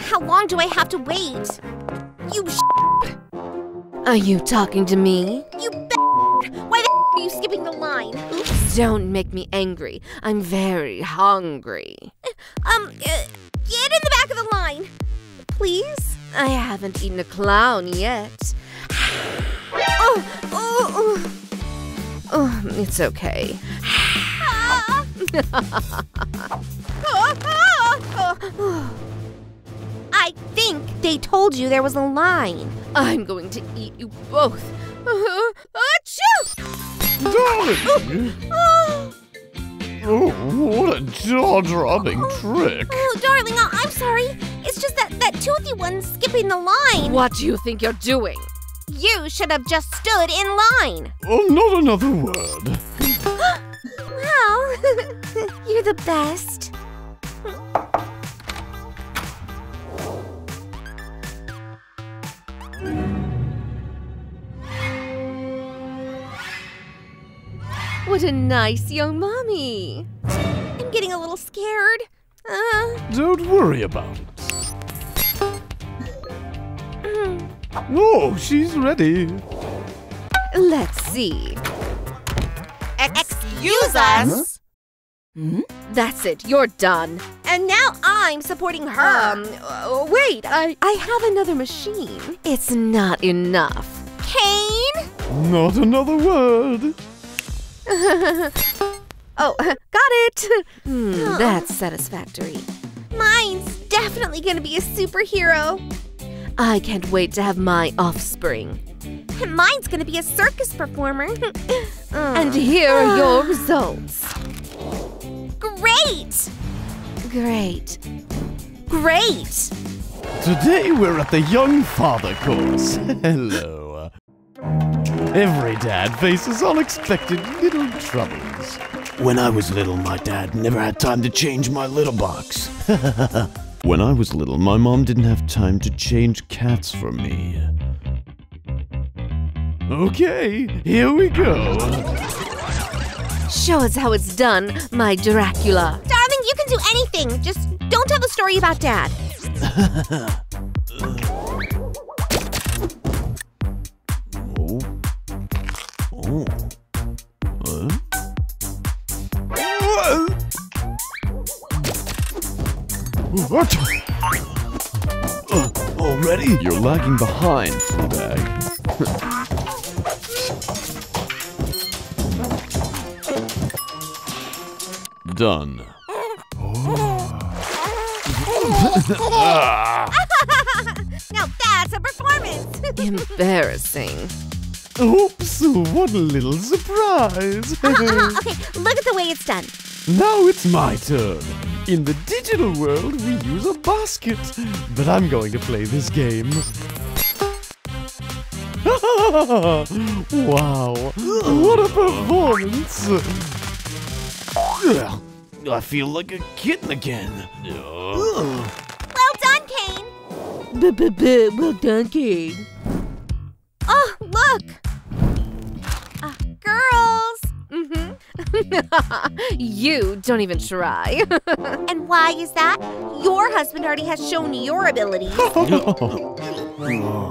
How long do I have to wait? You Are you talking to me? You Why the are you skipping the line? Oops. Don't make me angry. I'm very hungry. Um, uh, get in the back of the line. Please? I haven't eaten a clown yet. Oh, oh, oh. Oh, it's okay. I think they told you there was a line. I'm going to eat you both. Uh-huh. Achoo! Darling! Oh, what a jaw-dropping oh. trick! Oh, darling, I- I'm sorry. It's just that that toothy one's skipping the line. What do you think you're doing? You should have just stood in line. Oh, not another word. Well, you're the best. What a nice young mommy. I'm getting a little scared. Uh, Don't worry about it. Oh, she's ready. Let's see. excuse us. That's it. You're done. And now I'm supporting her. Um, uh, wait. I I have another machine. It's not enough. Caine? Not another word. Oh, got it. Hmm, that's satisfactory. Mine's definitely gonna be a superhero. I can't wait to have my offspring. Mine's gonna be a circus performer. And here are your results. Great! Great. Great! Today we're at the Young Father course. Hello. Every dad faces unexpected little troubles. When I was little, my dad never had time to change my little box. When I was little, my mom didn't have time to change cats for me. Okay, here we go. Show us how it's done, my Dracula. Darling, you can do anything. Just don't tell the story about Dad. What? Uh, already? You're lagging behind, Fleabag. Done. Now that's a performance. Embarrassing. Oops, what a little surprise. Okay, look at the way it's done. now it's my turn. In the digital world, we use a basket. But I'm going to play this game. wow, what a performance! Ugh, I feel like a kitten again. Ugh. Well done, Caine. B-b-b, well done, King. You don't even try. And why is that? Your husband already has shown your abilities. Girls,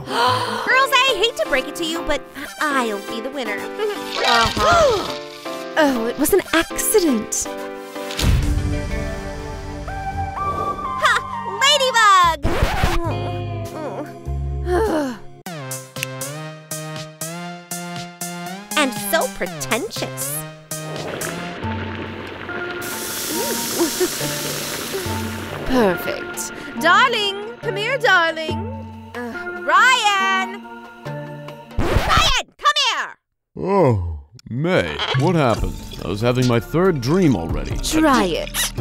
I hate to break it to you, but I'll be the winner. Uh-huh. oh, it was an accident. ha! Ladybug! and so pretentious. Perfect. Darling, come here, darling. Uh, Ryan! Ryan, come here! Oh, May, what happened? I was having my third dream already. Try it.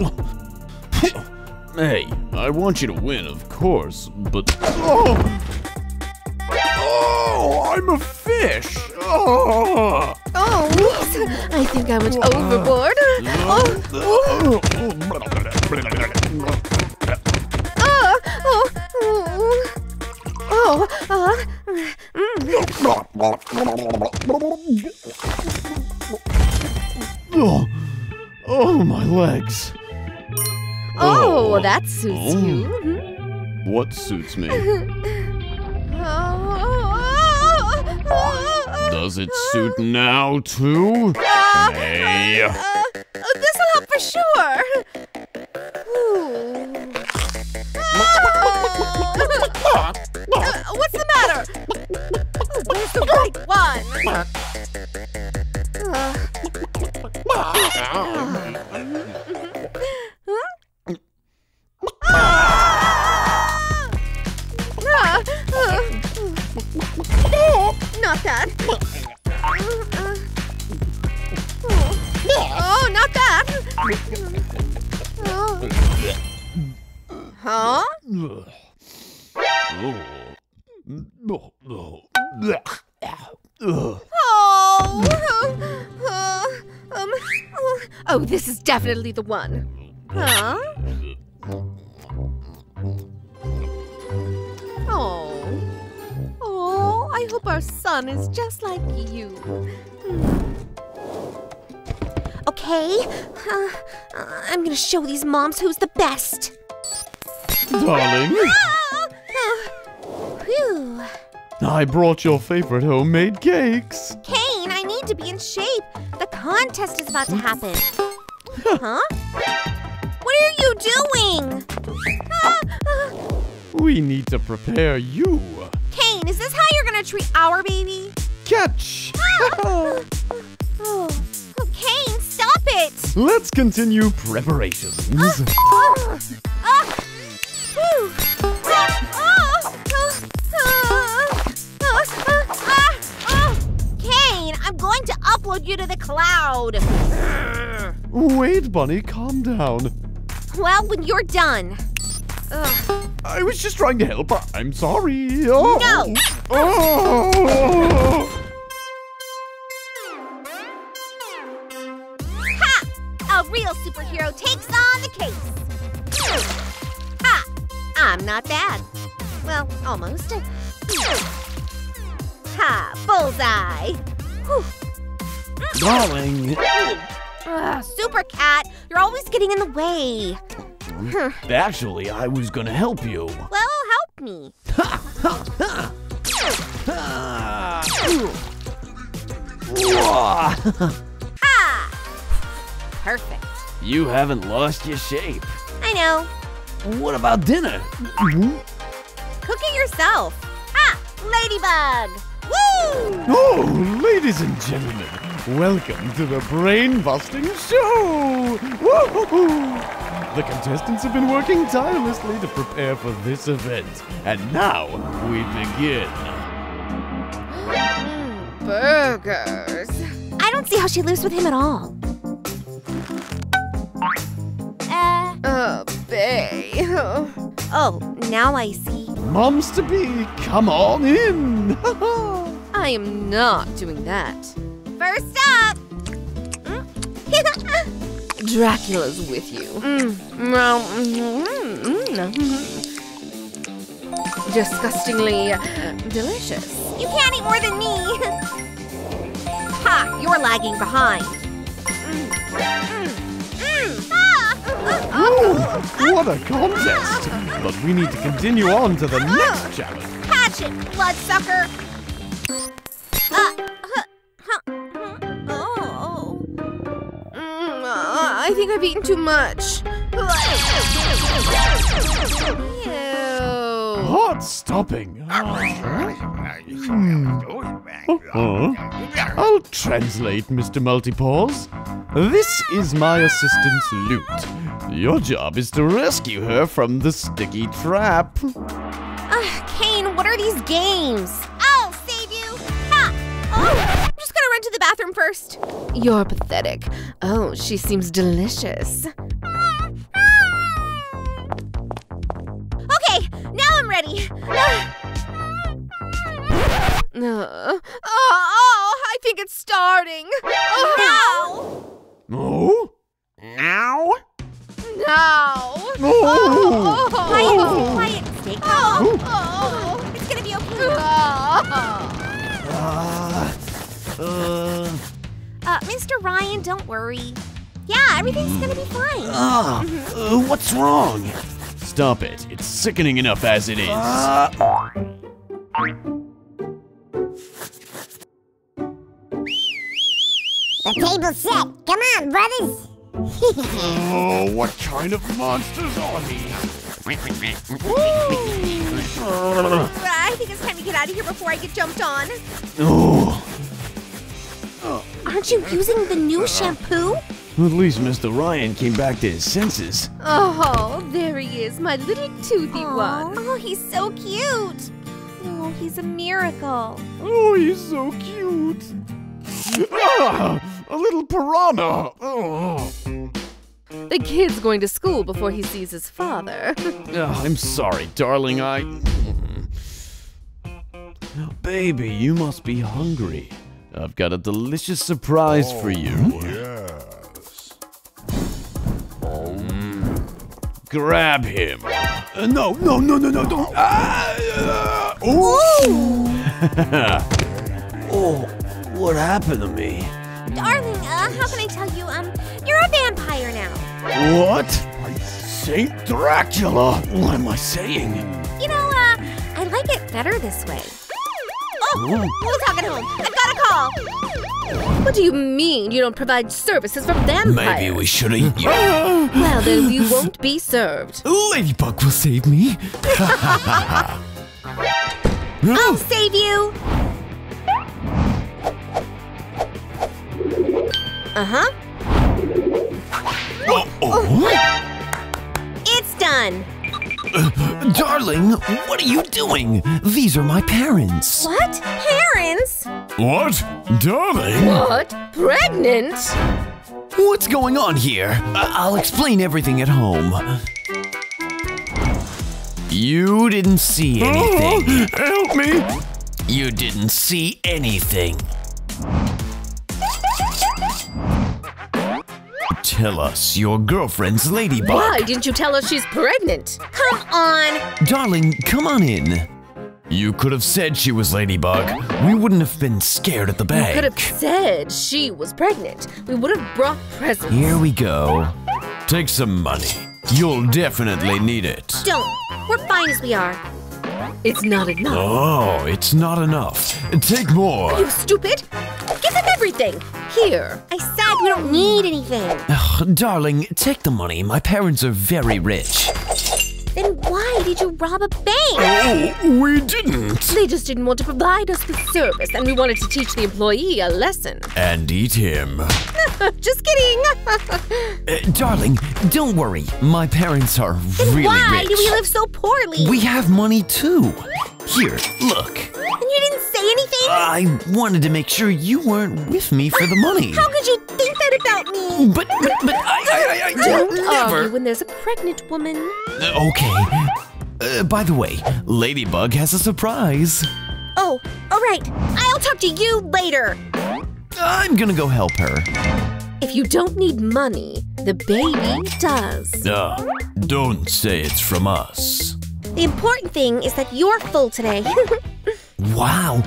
May, I want you to win, of course, but. Oh! Oh, I'm a fish! Oh! Oh, whoops. I think I went overboard. Oh, oh, ah, oh, oh, oh, oh, Oh, oh, my legs. oh, Oh. that suits Oh. you. What suits me? Does it suit now, too? Hey. The one. Huh? Oh. Oh, I hope our son is just like you. Okay, uh, uh, I'm gonna show these moms who's the best. Darling, Phew. I brought your favorite homemade cakes. Kane, I need to be in shape. The contest is about to happen. Huh? What are you doing? Ah, ah. We need to prepare you. Kane, is this how you're gonna treat our baby? Catch! Oh, oh, Kane, stop it! Let's continue preparations. Ah. Ah. I'm going to upload you to the cloud. Wait, Bunny, calm down. Well, when you're done. Ugh. I was just trying to help. I'm sorry. Oh. No. Oh. Ha! A real superhero takes on the case. Ha! I'm not bad. Well, almost. Ha! Bullseye. Darling, Ugh, Super Cat, you're always getting in the way. Hmm. Actually, I was gonna help you. Well, help me. Ha! Perfect. You haven't lost your shape. I know. What about dinner? Cook it yourself. Ha! Ladybug. Woo! Oh, ladies and gentlemen, welcome to the Brain Busting Show! Woo-hoo-hoo. The contestants have been working tirelessly to prepare for this event, and now we begin. Burgers. I don't see how she lives with him at all. Uh, Uh, bae. oh, now I see. Moms to be, come on in! I am not doing that. First up. Dracula's with you. Mm. Well, mm, mm. Disgustingly delicious. You can't eat more than me. Ha! You're lagging behind. Ooh, what a contest! But we need to continue on to the next challenge. Catch it, bloodsucker! Uh, huh, huh, oh. Mm, I think I've eaten too much. Ew. Heart stopping. Hmm. Uh-huh. I'll translate, Mr. Multipaws. This is my assistant, Loot. Your job is to rescue her from the sticky trap. Uh, Caine, what are these games? I'm just gonna run to the bathroom first. You're pathetic. Oh, she seems delicious. Okay, now I'm ready. Uh, oh, oh, I think it's starting. Oh, Oh? Now? now. Oh! Quiet, quiet, stay calm. Oh, uh, Uh, Mr. Ryan, don't worry. Yeah, everything's gonna be fine. ah, uh, what's wrong? stop it. It's sickening enough as it is. The table's set. Come on, brothers. Oh, what kind of monsters are these? I think it's time to get out of here before I get jumped on. Oh, Aren't you using the new shampoo? at least Mr. Ryan came back to his senses. Oh, there he is, my little toothy one. Oh, he's so cute. Oh, he's a miracle. Oh, he's so cute. Ah, a little piranha. Oh. The kid's going to school before he sees his father. Ah, I'm sorry, darling. I. Baby, you must be hungry. I've got a delicious surprise for you. Mm. Grab him. Uh, no, no, no, no, no, don't. Ah, uh, oh. oh, what happened to me? Darling, uh, how can I tell you? Um, you're a vampire now. What? Saint Dracula? What am I saying? You know, uh, I like it better this way. Oh, we'll talk at home. I've got a call. what do you mean you don't provide services for vampires? Maybe we should have. Well, then you won't be served. Ladybug will save me. I'll save you. Uh-huh. It's done. Darling, what are you doing? These are my parents. What? Parents? What? Darling? What? Pregnant? What's going on here? I- I'll explain everything at home. You didn't see oh, anything. Help me! You didn't see anything. Tell us your girlfriend's Ladybug. Why didn't you tell us she's pregnant? Come on. Darling, come on in. You could have said she was Ladybug. We wouldn't have been scared at the You could have said she was pregnant. We would have brought presents. Here we go. Take some money. You'll definitely need it. Don't. We're fine as we are. It's not enough. Oh, it's not enough. Take more. Are You stupid! Give them everything! Here. I said we don't need anything. Ugh, darling, take the money. My parents are very rich. Then why did you rob a bank? Oh, we didn't! They just didn't want to provide us with service, and we wanted to teach the employee a lesson. And eat him. just kidding! Uh, darling, don't worry. My parents are really why rich. do we live so poorly? We have money too. Here, look. and you didn't say anything? I wanted to make sure you weren't with me for the money. How could you think that about me? But, but, but I, I, I, I Don't never. argue when there's a pregnant woman. Uh, okay. Uh, by the way, Ladybug has a surprise. Oh, all right. I'll talk to you later. I'm gonna go help her. If you don't need money, the baby does. Uh, don't say it's from us. The important thing is that you're full today. Wow,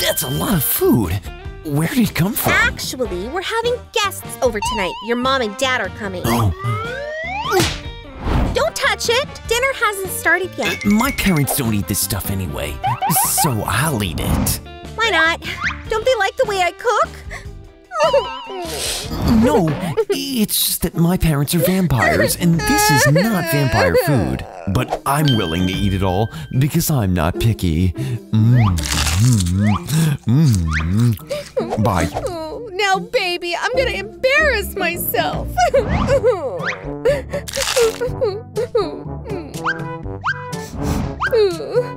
that's a lot of food. Where did it come from? Actually, we're having guests over tonight. Your mom and dad are coming. Oh, Don't touch it. Dinner hasn't started yet. Uh, my parents don't eat this stuff anyway, so I'll eat it. Why not? Don't they like the way I cook? No, it's just that my parents are vampires, and this is not vampire food. But I'm willing to eat it all because I'm not picky. Mm, mm, mm. Bye. Oh, now, baby, I'm gonna embarrass myself.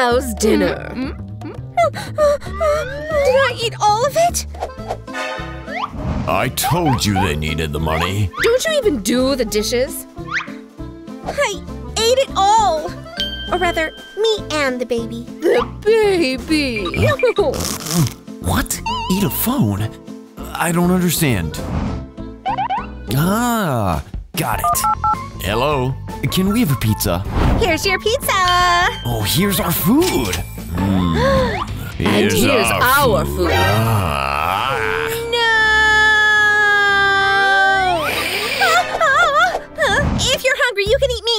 How's dinner? Mm, mm, mm. Did I eat all of it? I told you they needed the money. Don't you even do the dishes? I ate it all. Or rather, me and the baby. The baby! What? Eat a phone? I don't understand. Ah, got it. Hello. Can we have a pizza? Here's your pizza! Oh, here's our food! Mm. here's and here's our, our food! food. No! If you're hungry, you can eat me!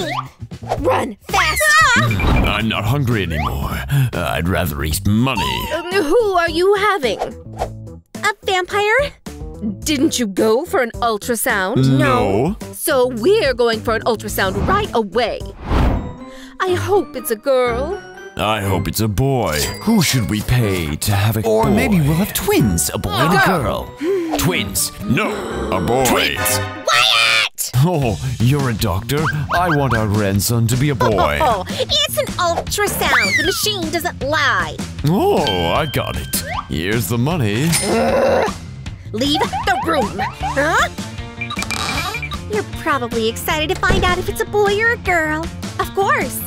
Run, fast! Hmm, I'm not hungry anymore. Uh, I'd rather eat money. Um, who are you having? A vampire? Didn't you go for an ultrasound? No. So we're going for an ultrasound right away. I hope it's a girl. I hope it's a boy. Who should we pay to have a Or maybe we'll have twins, a boy and a girl. Twins. No, a boy. Twins. Wyatt! Oh, you're a doctor? I want our grandson to be a boy. Oh, it's an ultrasound. The machine doesn't lie. Oh, I got it. Here's the money. Leave the room. Huh? You're probably excited to find out if it's a boy or a girl. Of course.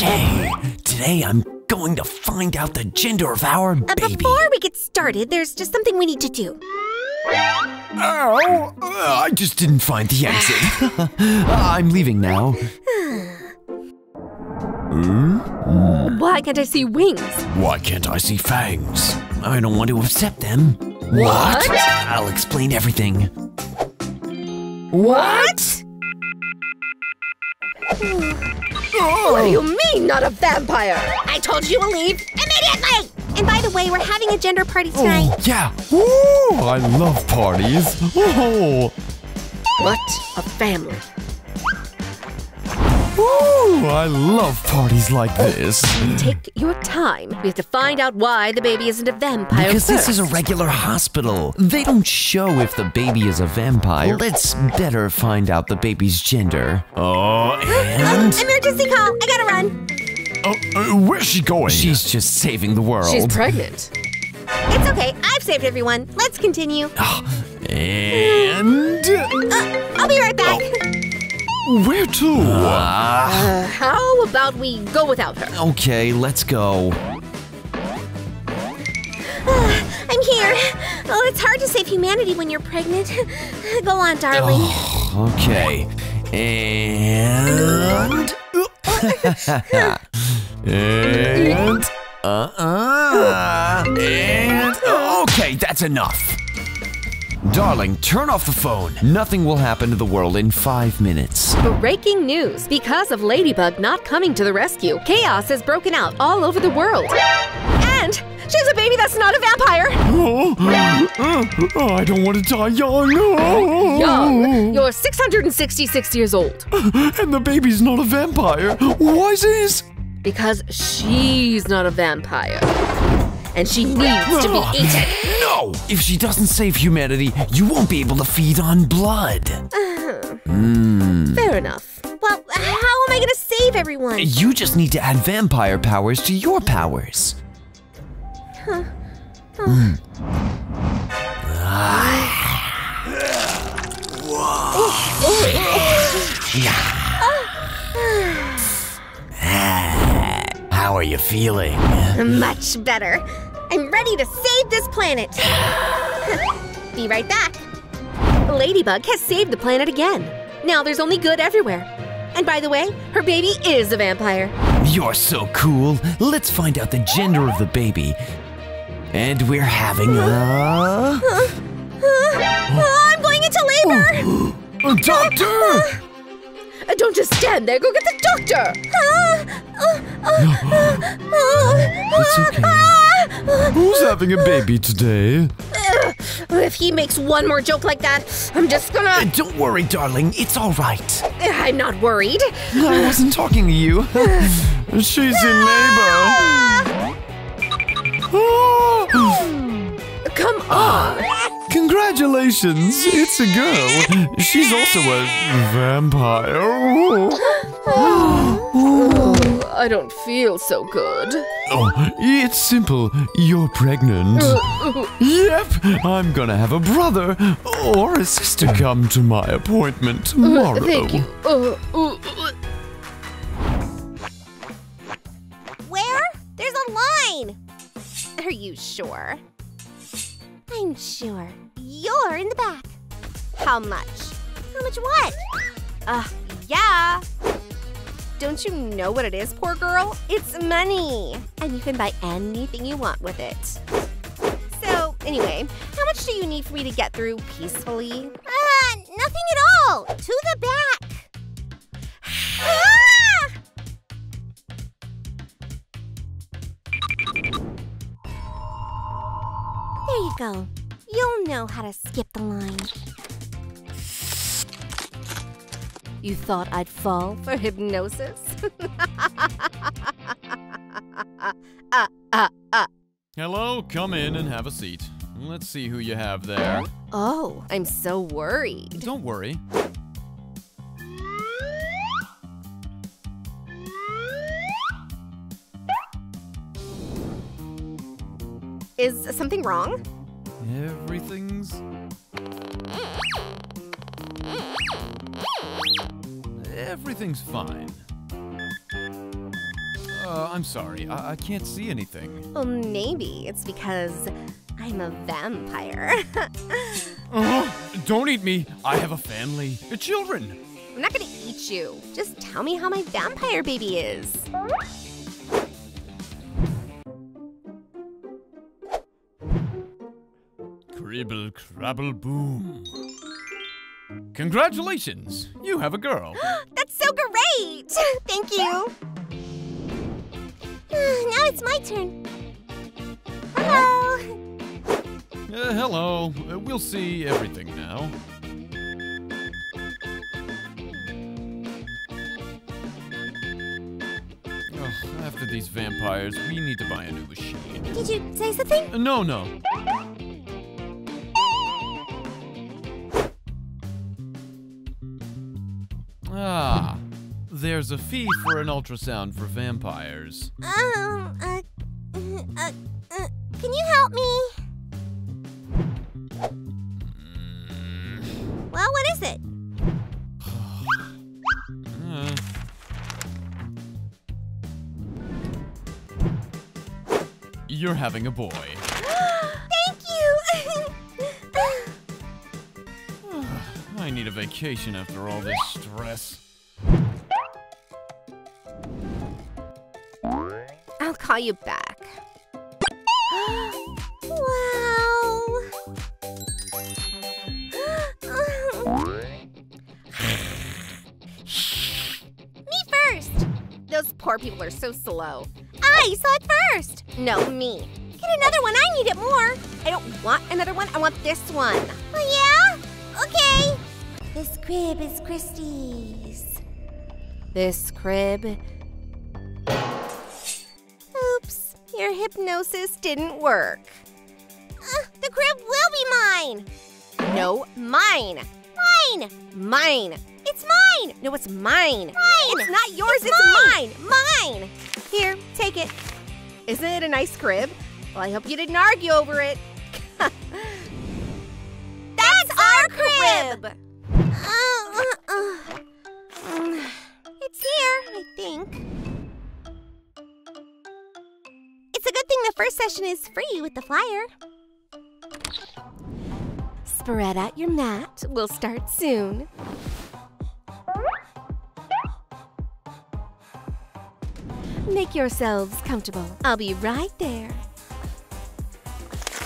Yay! Today I'm going to find out the gender of our Uh, baby. before we get started, there's just something we need to do. Oh, Uh, I just didn't find the exit. I'm leaving now. Why can't I see wings? Why can't I see fangs? I don't want to upset them. What? I'll explain everything. What? What do you mean, not a vampire? I told you to leave immediately! And by the way, we're having a gender party oh, tonight. Oh, yeah. Ooh, I love parties. Oh, What a family. Ooh, I love parties like oh, this. Take your time. We have to find out why the baby isn't a vampire Because this is a regular hospital. They don't show if the baby is a vampire. Let's better find out the baby's gender. Oh, and. Emergency call. I gotta run. Oh, uh, where's she going? She's just saving the world. She's pregnant. It's okay. I've saved everyone. Let's continue. Ah, and. Uh, I'll be right back. Oh. Where to? Uh, how about we go without her? okay, let's go. I'm here. Oh, it's hard to save humanity when you're pregnant. Go on, darling. Okay. And. and. Uh uh. And. Okay, that's enough. Darling, turn off the phone. Nothing will happen to the world in five minutes. Breaking news. Because of Ladybug not coming to the rescue, chaos has broken out all over the world. And she's a baby that's not a vampire. Oh, oh, I don't want to die young. Oh. Young. You're 666 years old. And the baby's not a vampire. Why is this? Because she's not a vampire. And she needs to be eaten. No! If she doesn't save humanity, you won't be able to feed on blood. Uh-huh. Fair enough. Well, how am I gonna save everyone? You just need to add vampire powers to your powers. Huh. Mm. How are you feeling? Much better. I'm ready to save this planet. be right back. Ladybug has saved the planet again. Now there's only good everywhere. And by the way, her baby is a vampire. You're so cool. Let's find out the gender of the baby. And we're having a. I'm going into labor. doctor! Uh, Don't just stand there, go get the doctor! It's okay. Who's having a baby today? If he makes one more joke like that, I'm just Uh, gonna. Don't worry, darling. It's all right. I'm not worried. I wasn't talking to you. She's in labor. Come on! Congratulations, it's a girl. She's also a vampire. I don't feel so good. Oh, it's simple. You're pregnant. Yep, I'm gonna have a brother or a sister come to my appointment tomorrow. Thank you. Uh, uh, uh, Where? There's a line. Are you sure? I'm sure. You're in the back. How much? How much what? Uh, yeah. Don't you know what it is, poor girl? It's money. And you can buy anything you want with it. So, anyway, how much do you need for me to get through peacefully? Uh, nothing at all. To the back. Ah! go. You'll know how to skip the line. You thought I'd fall for hypnosis? uh, uh, uh. Hello, come in and have a seat. Let's see who you have there. Oh, I'm so worried. Don't worry. Is something wrong? Everything's. Everything's fine. Uh, I'm sorry, I, I can't see anything. Well, maybe it's because I'm a vampire. Oh, don't eat me! I have a family, uh, children! I'm not gonna eat you. Just tell me how my vampire baby is. Cribble, crabble, boom. Congratulations! You have a girl. That's so great! Thank you. now it's my turn. Hello. Uh, hello. Uh, we'll see everything now. After these vampires, we need to buy a new machine. Did you say something? Uh, no, no. There's a fee for an ultrasound for vampires. Um, uh, uh, uh, can you help me? Well, what is it? Uh, you're having a boy. Thank you. I need a vacation after all this stress. You back. wow. me first. Those poor people are so slow. I saw it first. No, me. Get another one. I need it more. I don't want another one. I want this one. Oh, yeah? Okay. This crib is Christy's. This crib. Hypnosis didn't work. Uh, the crib will be mine. No, mine. Mine. Mine. It's mine. No, it's mine. Mine. It's not yours, It's it's, mine. Mine. Here, take it. Isn't it a nice crib? Well, I hope you didn't argue over it. That's, our crib. Uh, uh, uh. Mm, It's here, I think. First session is free with the flyer. Spread out your mat. We'll start soon. Make yourselves comfortable. I'll be right there.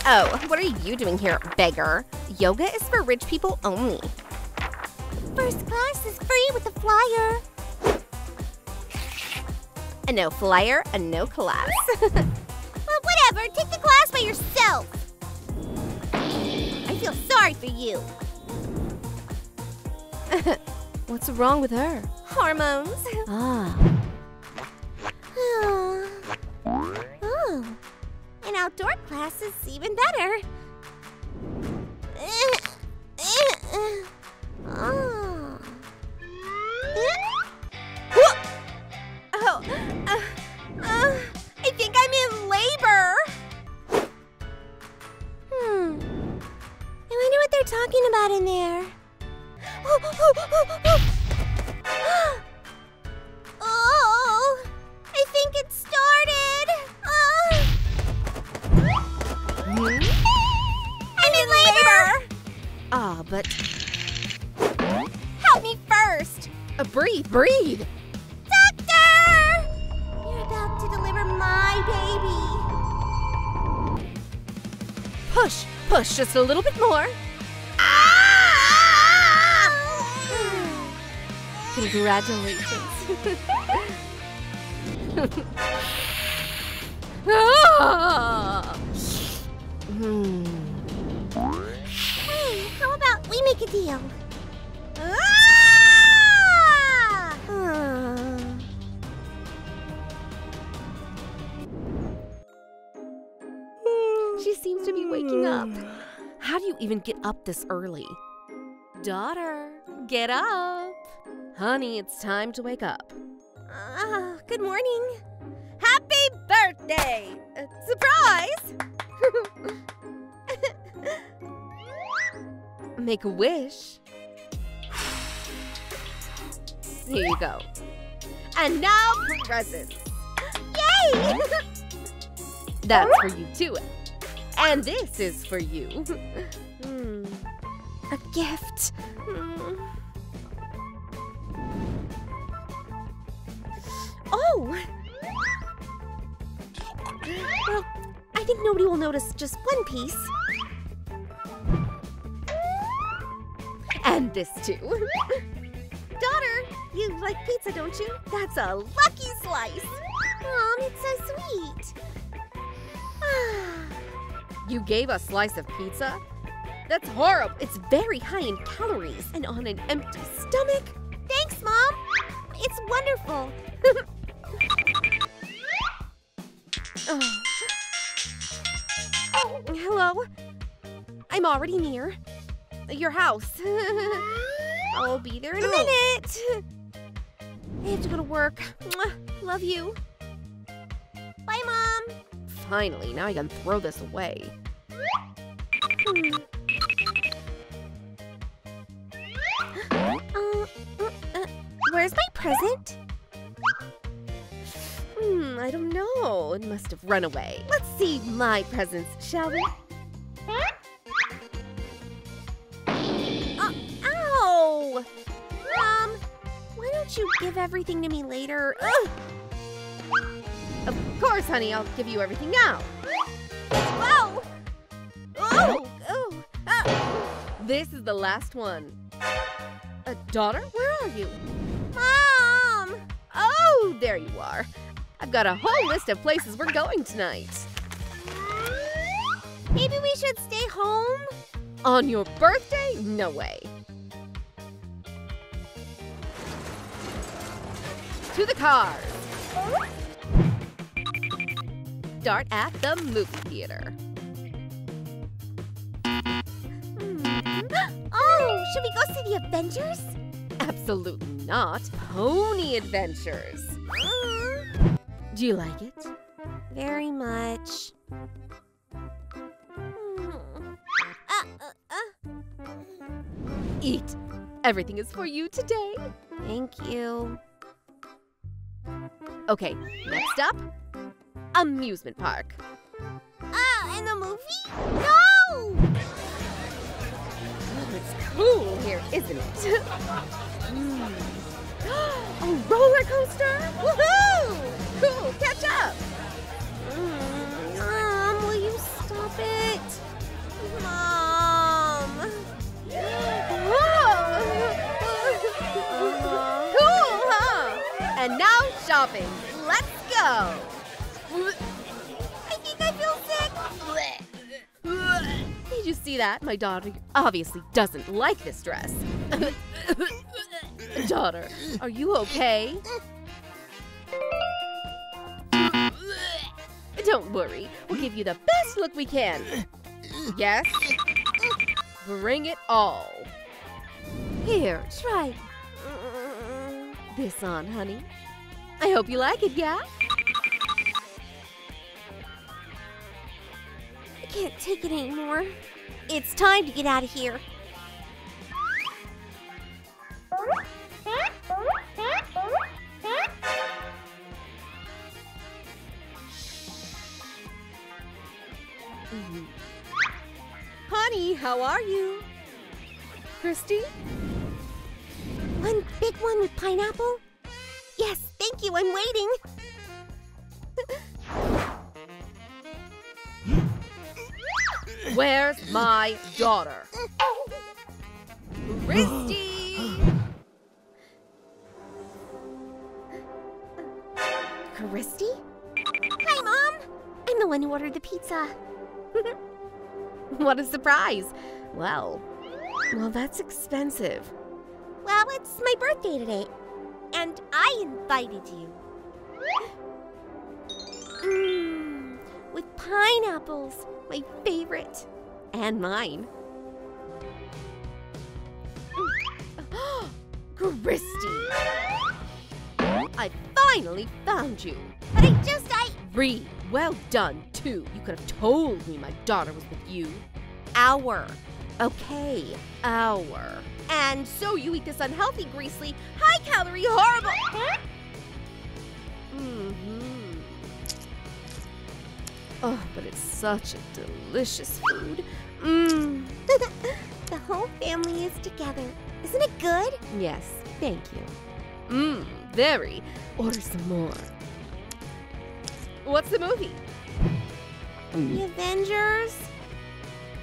Oh, what are you doing here, beggar? Yoga is for rich people only. First class is free with the flyer. A no flyer, a no class. yourself. I feel sorry for you. What's wrong with her? Hormones. Ah, oh. oh. An outdoor class is even better. Just a little bit more. Ah! Congratulations. up this early? Daughter, get up. Honey, it's time to wake up. Ah, good morning. Happy birthday! Uh, surprise! Make a wish. Here you go. and now presents. Yay! That's for you too. And this is for you. Hmm. a gift. Hmm. Oh! Well, I think nobody will notice just one piece. And this too. Daughter, you like pizza, don't you? That's a lucky slice. Mom, it's so sweet. You gave a slice of pizza? That's horrible. It's very high in calories and on an empty stomach. Thanks, Mom. It's wonderful. Oh. oh hello? I'm already near. Your house. I'll be there in a minute. I have to go to work. Love you. Finally, now I can throw this away. Hmm. Uh, uh, uh, where's my present? Hmm, I don't know. It must have run away. Let's see my presents, shall we? Uh, ow! Mom, why don't you give everything to me later? Ugh. Of course, honey, I'll give you everything now. Wow! Oh! Oh! Uh, This is the last one. Uh, daughter, where are you? Mom! Oh, there you are. I've got a whole list of places we're going tonight. Maybe we should stay home? On your birthday? No way. To the cars. Start at the movie theater. Oh, should we go see the Avengers? Absolutely not. Pony Adventures. Mm, Do you like it? very much. Mm. Uh, uh, uh, Eat. Everything is for you today. thank you. Okay, next up, amusement park. Ah, in the movie? No! It's cool here, isn't it? Mm. A roller coaster? Woohoo! Cool, catch up. Mm, Mom, will you stop it? Mom. cool, huh? And now shopping. Let's go. I think I feel sick. Did you see that? My daughter obviously doesn't like this dress. daughter, are you okay? Don't worry. We'll give you the best look we can. Yes? Bring it all. Here, try this on, honey. I hope you like it, yeah? Can't take it anymore. It's time to get out of here. Honey, how are you? Christy? One big one with pineapple? Yes, thank you. I'm waiting. Where's my daughter? Christy! Christy? Hi, Mom. I'm the one who ordered the pizza. what a surprise. Well, well, that's expensive. Well, it's my birthday today, and I invited you. Mmm, with pineapples, my favorite. And mine. Christy! I finally found you. But I just, I. Ree, well done, too. You could have told me my daughter was with you. Hour. Okay, hour. And so you eat this unhealthy, greasy, high calorie, horrible. Mm-hmm. Oh, but it's such a delicious food. Mmm. the whole family is together. Isn't it good? Yes, thank you. Mmm, very. Order some more. What's the movie? The Avengers?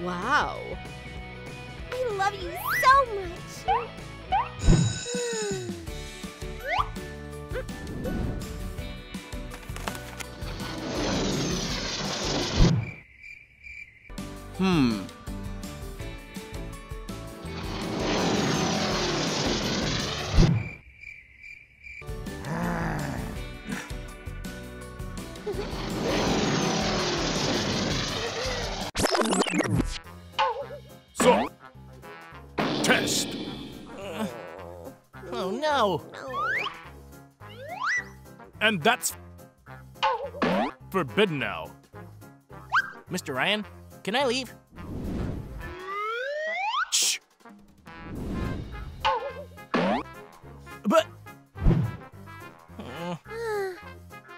Wow. I love you so much. Hmm. So, test. Oh no! And that's forbidden now. Mr. Ryan, can I leave? Shh. But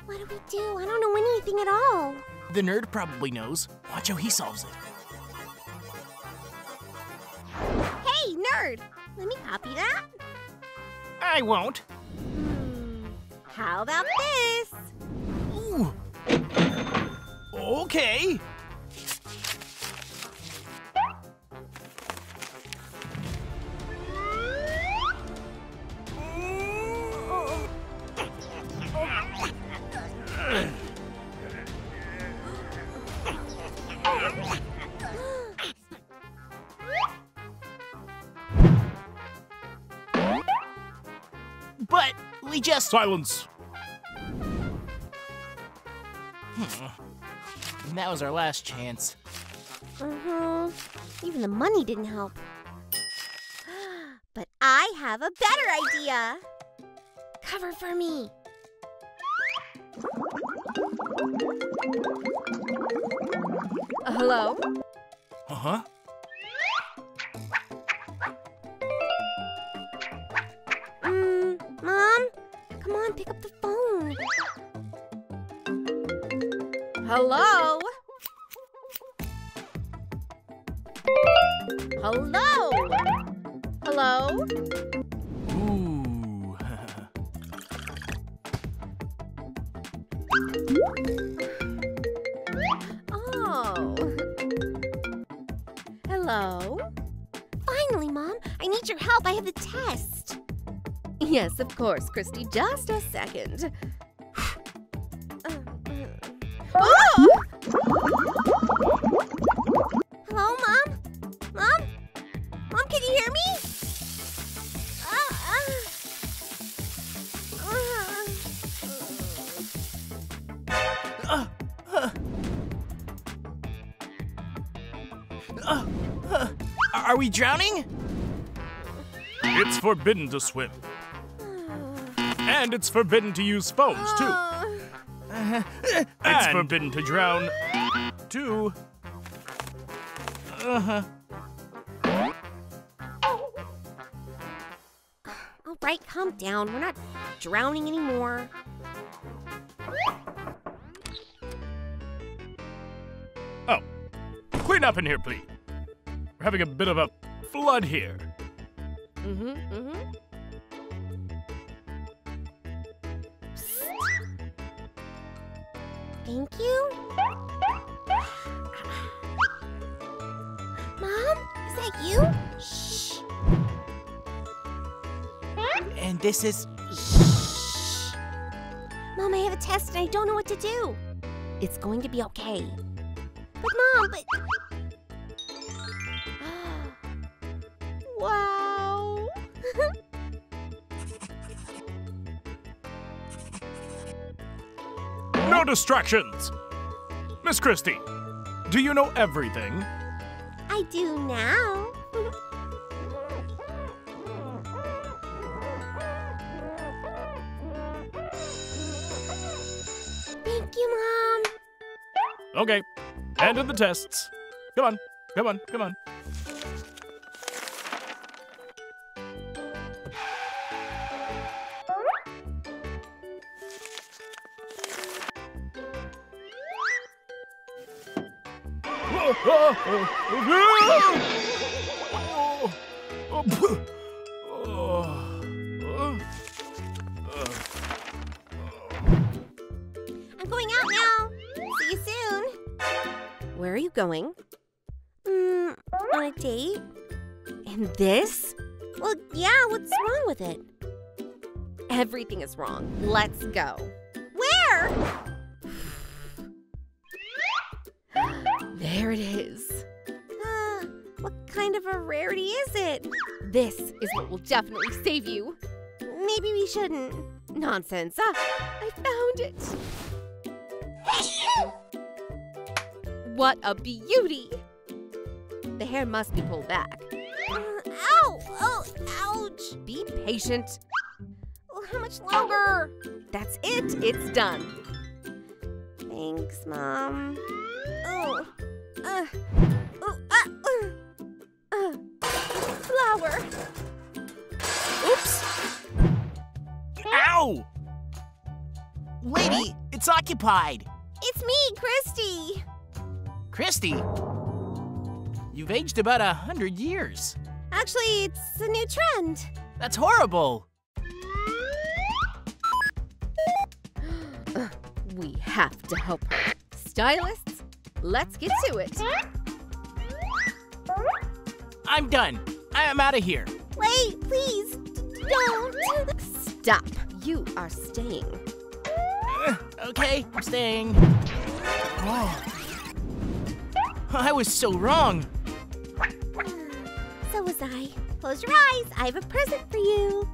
what do we do? I don't know anything at all. the nerd probably knows. Watch how he solves it. Hey, nerd! Let me copy that. I won't. Hmm. How about this? Ooh. Okay. Just Silence. that was our last chance. Uh-huh. Even the money didn't help. But I have a better idea. Cover for me. Uh, hello? Uh Hello? Hello? Hello? Ooh. Oh. Hello? Finally, Mom. I need your help. I have the test. Yes, of course, Christy. Just a second. Drowning? It's forbidden to swim. And it's forbidden to use phones, too. Uh, It's And- forbidden to drown, too. all right, calm down. We're not drowning anymore. Oh, clean up in here, please. We're having a bit of a flood here. Mm-hmm, mm-hmm. Thank you. Mom, is that you? Shh. And this is. Shh. Mom, I have a test and I don't know what to do. It's going to be okay. But Mom, but No distractions! Miss Christy, do you know everything? I do now. Thank you, Mom. Okay, and in the tests. Come on, come on, come on. I'm going out now. See you soon. Where are you going? Mm, on a date? In this? Well, yeah, what's wrong with it? Everything is wrong. Let's go. Where? There it is. Uh, what kind of a rarity is it? This is what will definitely save you. Maybe we shouldn't. Nonsense. Ah, I found it. What a beauty! The hair must be pulled back. Uh, ow! Oh, ouch! Be patient. Well, how much longer? That's it. It's done. Thanks, Mom. Oh. Uh. Oh, ah, uh. Uh, flower. Oops. Ow! Lady, it's occupied. It's me, Christy. Christy, you've aged about a hundred years. Actually, it's a new trend. That's horrible. We have to help her. Stylists, let's get to it. I'm done. I am out of here. Wait, please, don't. Stop. You are staying. Uh, okay, I'm staying. Oh. I was so wrong. So was I. Close your eyes. I have a present for you.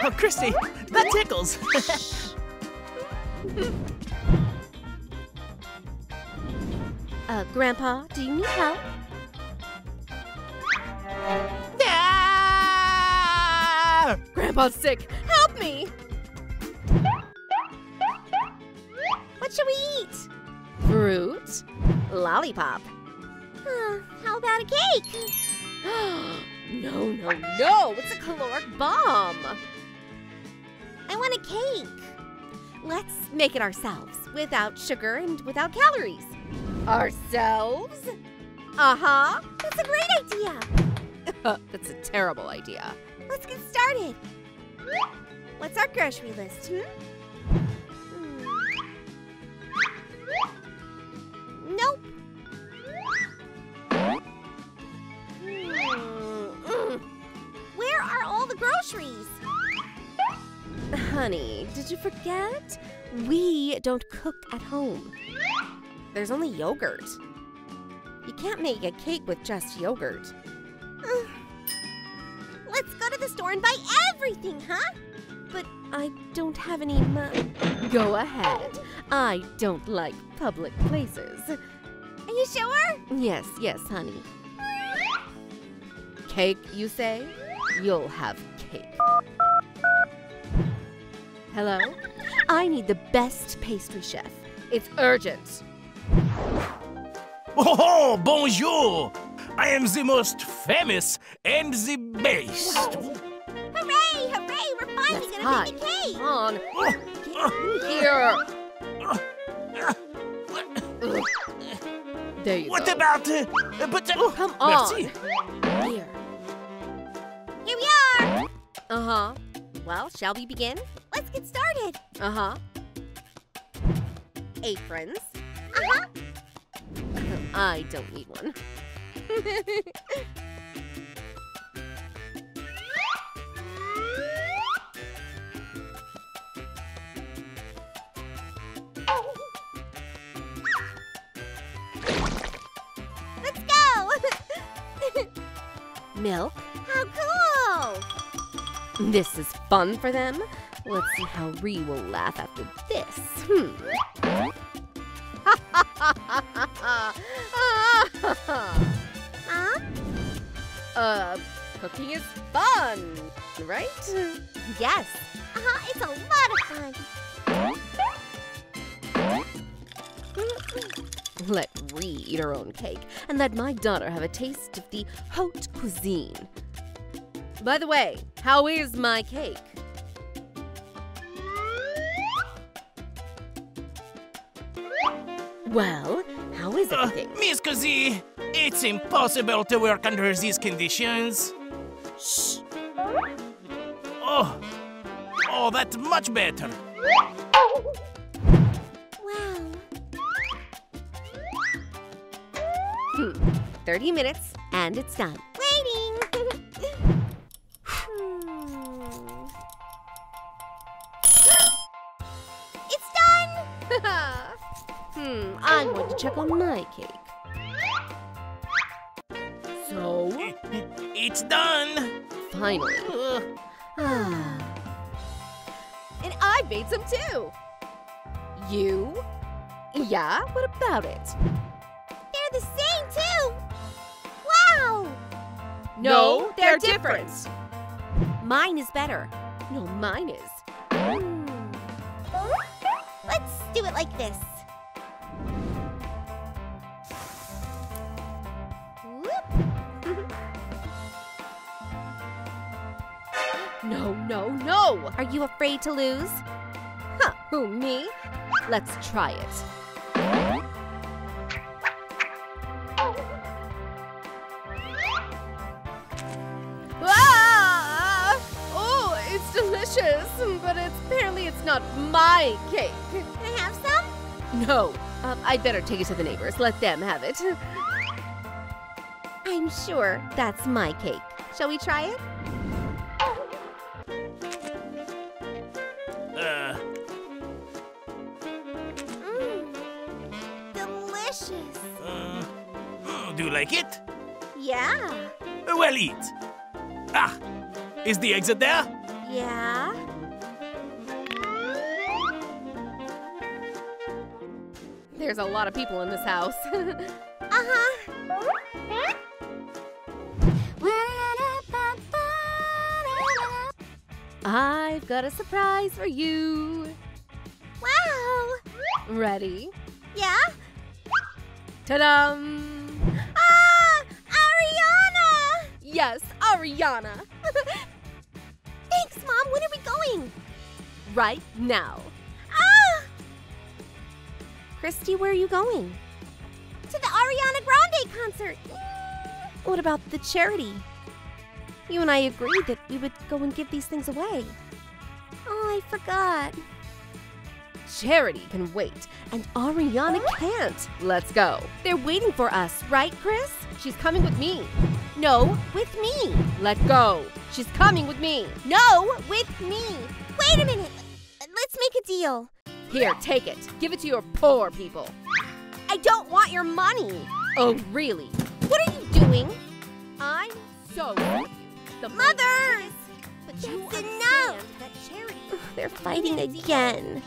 Oh, Christy, that tickles. Uh, Grandpa, do you need help? Ah! Grandpa's sick. Help me! What should we eat? Fruit? Lollipop. Uh, how about a cake? no, no, no! It's a caloric bomb! I want a cake. Let's make it ourselves, without sugar and without calories. Ourselves? Uh huh. That's a great idea. That's a terrible idea. Let's get started. What's our grocery list? Hmm. Forget? We don't cook at home. There's only yogurt. You can't make a cake with just yogurt. Let's go to the store and buy everything, huh? But I don't have any money. Go ahead. I don't like public places. Are you sure? Yes, yes, honey. Cake, you say? You'll have cake. Hello? I need the best pastry chef. It's urgent. Oh, bonjour! I am the most famous and the best. Hooray! Hooray! We're finally Let's gonna hide. make a cake! Come on. Here. Ugh. There you What go. about uh, but uh, Come on. Merci. Here. Here we are! Uh-huh. Well, shall we begin? Let's get started. Uh-huh. Aprons. Uh-huh. I don't need one. Let's go! Milk. This is fun for them. Let's see how Ree will laugh after this. Hmm. Huh? uh, cooking is fun, right? Yes. Uh-huh, it's a lot of fun. Let Ree eat her own cake, and let my daughter have a taste of the haute cuisine. By the way, how is my cake? Well, how is Uh. Miss Cozy, it's impossible to work under these conditions. Shh. Oh, oh, that's much better. Wow. Hmm. 30 minutes, and it's done. Check on my cake. So, It's done. finally. And I made some too. You? Yeah, what about it? They're the same too. Wow. No, they're different. Mine is better. No, mine is. Hmm. Let's do it like this. No, no! Are you afraid to lose? Huh, who, me? Let's try it. Ah! Oh, it's delicious, but it's apparently it's not my cake. Can I have some? No, um, I'd better take it to the neighbors. Let them have it. I'm sure that's my cake. Shall we try it? Like it? Yeah. Well, eat. Ah, is the exit there? Yeah. There's a lot of people in this house. Uh-huh. I've got a surprise for you. Wow. Ready? Yeah? Ta-dum! Yes, Ariana. Thanks, Mom. When are we going? Right now. Ah! Christy, where are you going? To the Ariana Grande concert. What about the charity? You and I agreed that we would go and give these things away. Oh, I forgot. Charity can wait, and Ariana can't. Let's go. They're waiting for us, right, Chris? She's coming with me. No, with me. Let go. She's coming with me. No, with me. Wait a minute. Let's make a deal. Here, take it. Give it to your poor people. I don't want your money. Oh, really? What are you doing? I'm so. The Mothers! But That's you enough. that charity. They're fighting again.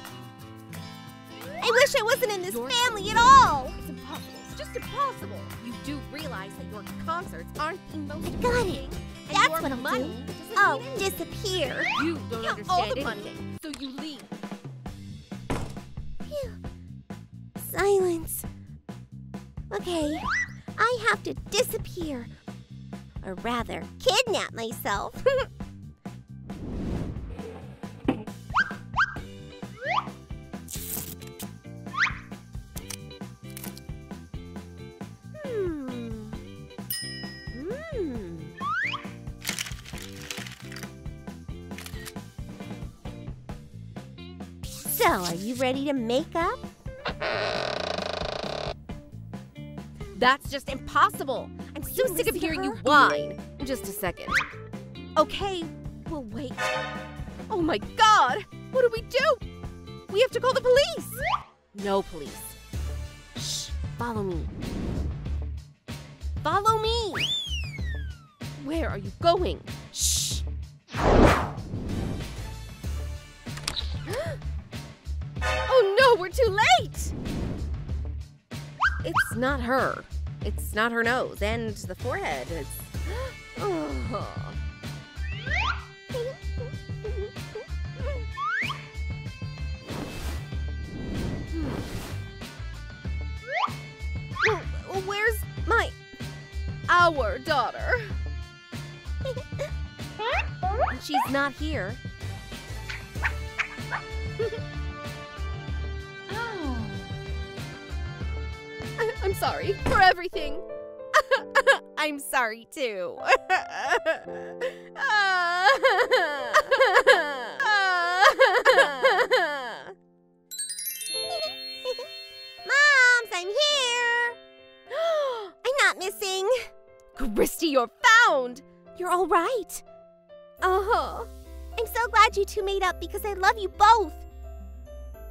I wish I wasn't in this Your- family at all. It's impossible. It's just impossible. Do realize that your concerts aren't the most I got it. That's what I'll money do. doesn't Oh, disappear. You don't Count all understand the money. so you leave. Phew. Silence. Okay, I have to disappear. Or rather, kidnap myself. So, are you ready to make up? That's just impossible. I'm so sick of hearing you whine. Just a second. Okay, we'll wait. Oh my god! What do we do? We have to call the police! No police. Shh, follow me. Follow me! Where are you going? Not her. It's not her nose and the forehead. It's. Oh. Where's my. our daughter? She's not here. Sorry for everything. I'm sorry too. Moms, I'm here. I'm not missing. Christy, you're found. You're all right. Uh huh. I'm so glad you two made up because I love you both.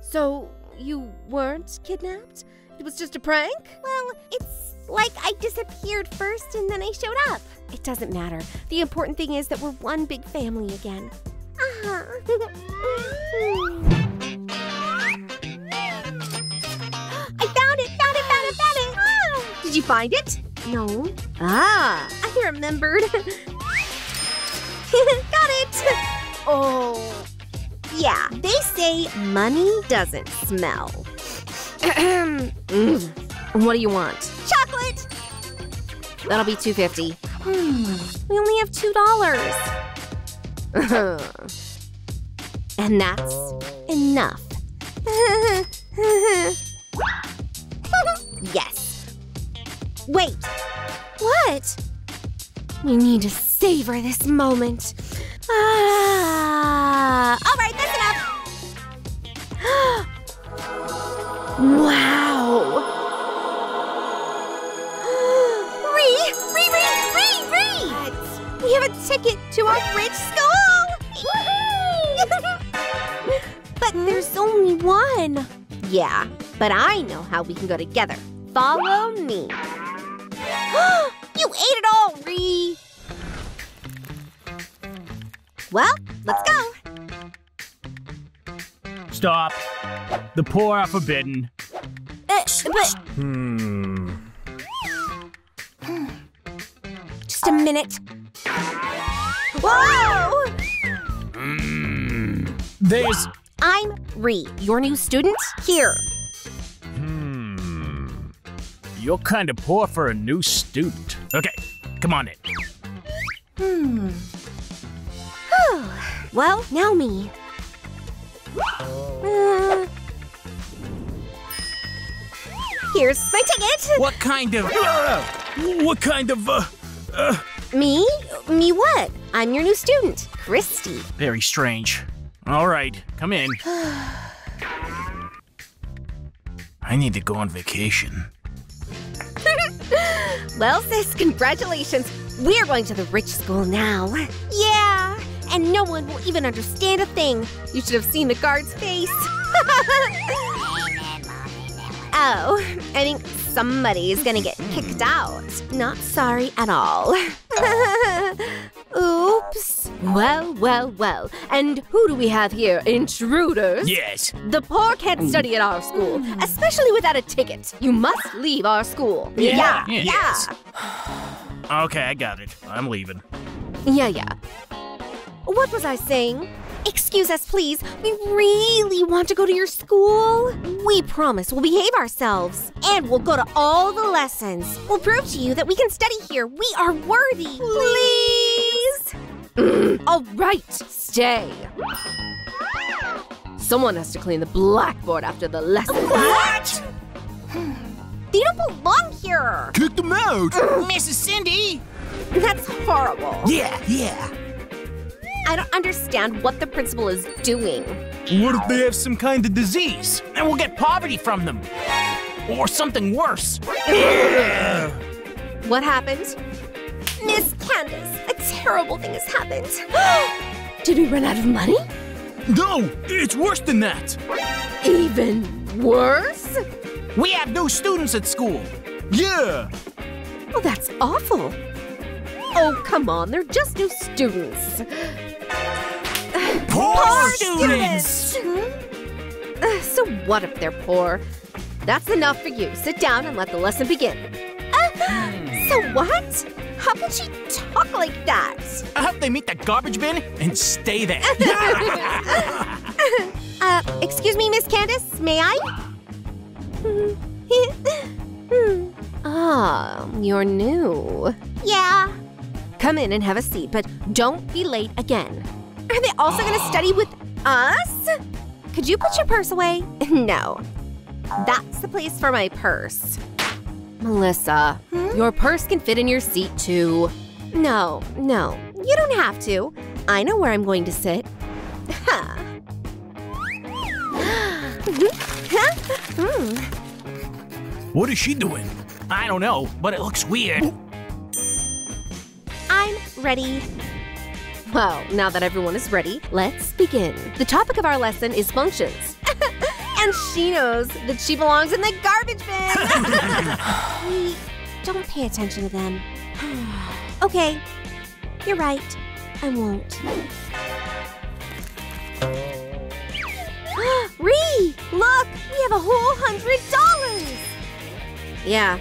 So you weren't kidnapped? It was just a prank? Well, it's like I disappeared first and then I showed up. It doesn't matter. The important thing is that we're one big family again. I found it, found it, found it, found it. Ah. Did you find it? No. Ah, I remembered. Got it. oh. Yeah, they say Money doesn't smell. What do you want? chocolate. That'll be 250. Hmm, We only have two dollars. and that's enough. Yes. Wait. What? We need to savor this moment. Ah. All right, that's enough. Wow. Ree, Ree, Ree, Ree, Ree! We have a ticket to our rich school! but there's only one. Yeah, but I know how we can go together. Follow me. you ate it all, Ree! Well, let's go. Stop. The poor are forbidden. Uh, but Hmm. just a minute. Whoa! There's. I'm Ree, your new student here. Hmm. You're kind of poor for a new student. Okay, come on in. Hmm. Well, now me. Uh, here's my ticket. What kind of. What kind of, uh. Me? Me what? I'm your new student, Christy. Very strange. All right, come in. I need to go on vacation. Well, sis, congratulations. We're going to the rich school now. Yeah, and no one will even understand a thing. You should have seen the guard's face. Oh, I think somebody's gonna get kicked out. Not sorry at all. Oops. Well, well, well. And who do we have here? Intruders? Yes. The poor can't study at our school, especially without a ticket. You must leave our school. Yeah, Yeah. yes. Okay, I got it. I'm leaving. Yeah, yeah. What was I saying? Excuse us, please. We really want to go to your school. We promise we'll behave ourselves. And we'll go to all the lessons. We'll prove to you that we can study here. We are worthy. Please. All right, stay. Someone has to clean the blackboard after the lesson. What? They don't belong here. Kick them out! Mrs. Cindy! That's horrible. Yeah, yeah. I don't understand what the principal is doing. What if they have some kind of disease? And we'll get poverty from them. Or something worse. What happened? Miss Candace, a terrible thing has happened. Did we run out of money? No, it's worse than that. Even worse? We have new students at school. Yeah. Oh, that's awful. Oh, come on, they're just new students. Poor students! Uh, so what if they're poor? That's enough for you. Sit down and let the lesson begin. Uh, so what? How could she talk like that? I hope they meet the garbage bin and stay there. Uh, excuse me, Miss Candace, may I? Ah, you're new. yeah. Come in and have a seat, but don't be late again. Are they also gonna study with us? Could you put your purse away? No. That's the place for my purse. Melissa, your purse can fit in your seat too. No, no, you don't have to. I know where I'm going to sit. Ha. Hmm. What is she doing? I don't know, but it looks weird. I'm ready. Well, now that everyone is ready, let's begin. The topic of our lesson is functions. and she knows that she belongs in the garbage bin. We don't pay attention to them. okay, you're right. I won't. Ree, look, we have a whole hundred dollars. Yeah,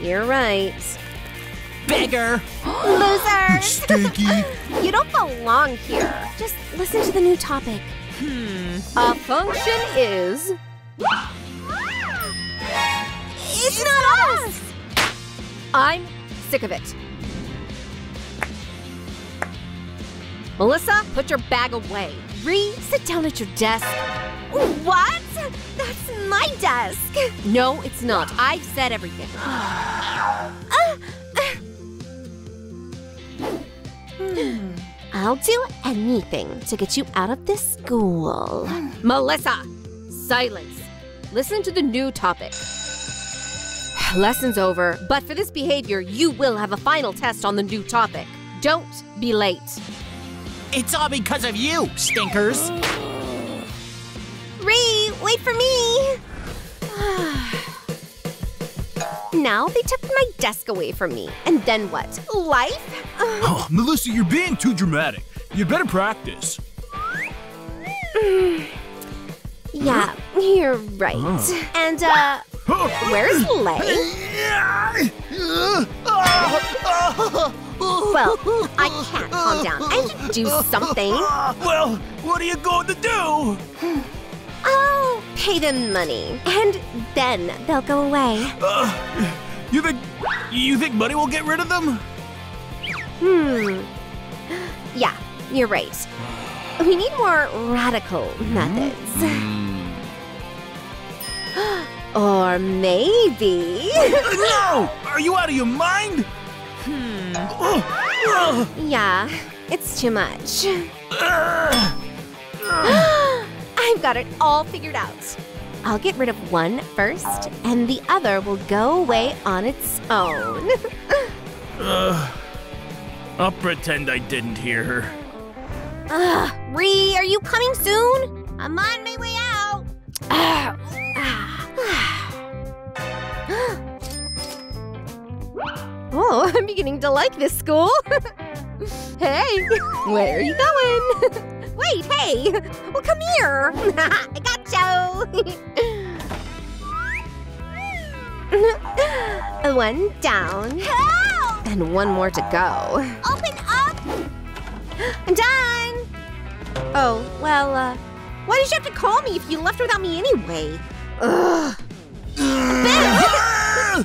you're right. Bigger! Losers! Stinky. You don't belong here. Just listen to the new topic. Hmm. A function is It's not us! I'm sick of it. Melissa, put your bag away. Ree, sit down at your desk. What? That's my desk. No, it's not. I've said everything. Hmm. I'll do anything to get you out of this school. Hmm. Melissa, silence. Listen to the new topic. Lesson's over, but for this behavior, you will have a final test on the new topic. Don't be late. It's all because of you, stinkers! Ree, wait for me! Now they took my desk away from me. And then what? Life? Oh, Melissa, you're being too dramatic. You better practice. Yeah, you're right. And, uh, where's Lay? Well, I can't calm down. I have to do something. Well, what are you going to do? I'll pay them money, and then they'll go away. Uh, you think you think money will get rid of them? Hmm. Yeah, you're right. We need more radical methods. Hmm. or maybe. Uh, no! Are you out of your mind? Hmm. yeah, it's too much. I've got it all figured out. I'll get rid of one first, and the other will go away on its own. I'll pretend I didn't hear her. Ugh, Ree, are you coming soon? I'm on my way out. oh, I'm beginning to like this school. hey, where are you going? Wait, hey, well, come here. I got you. one down, Help! and one more to go. Open up! I'm done. Oh, well, uh, why did you have to call me if you left without me anyway? Ugh.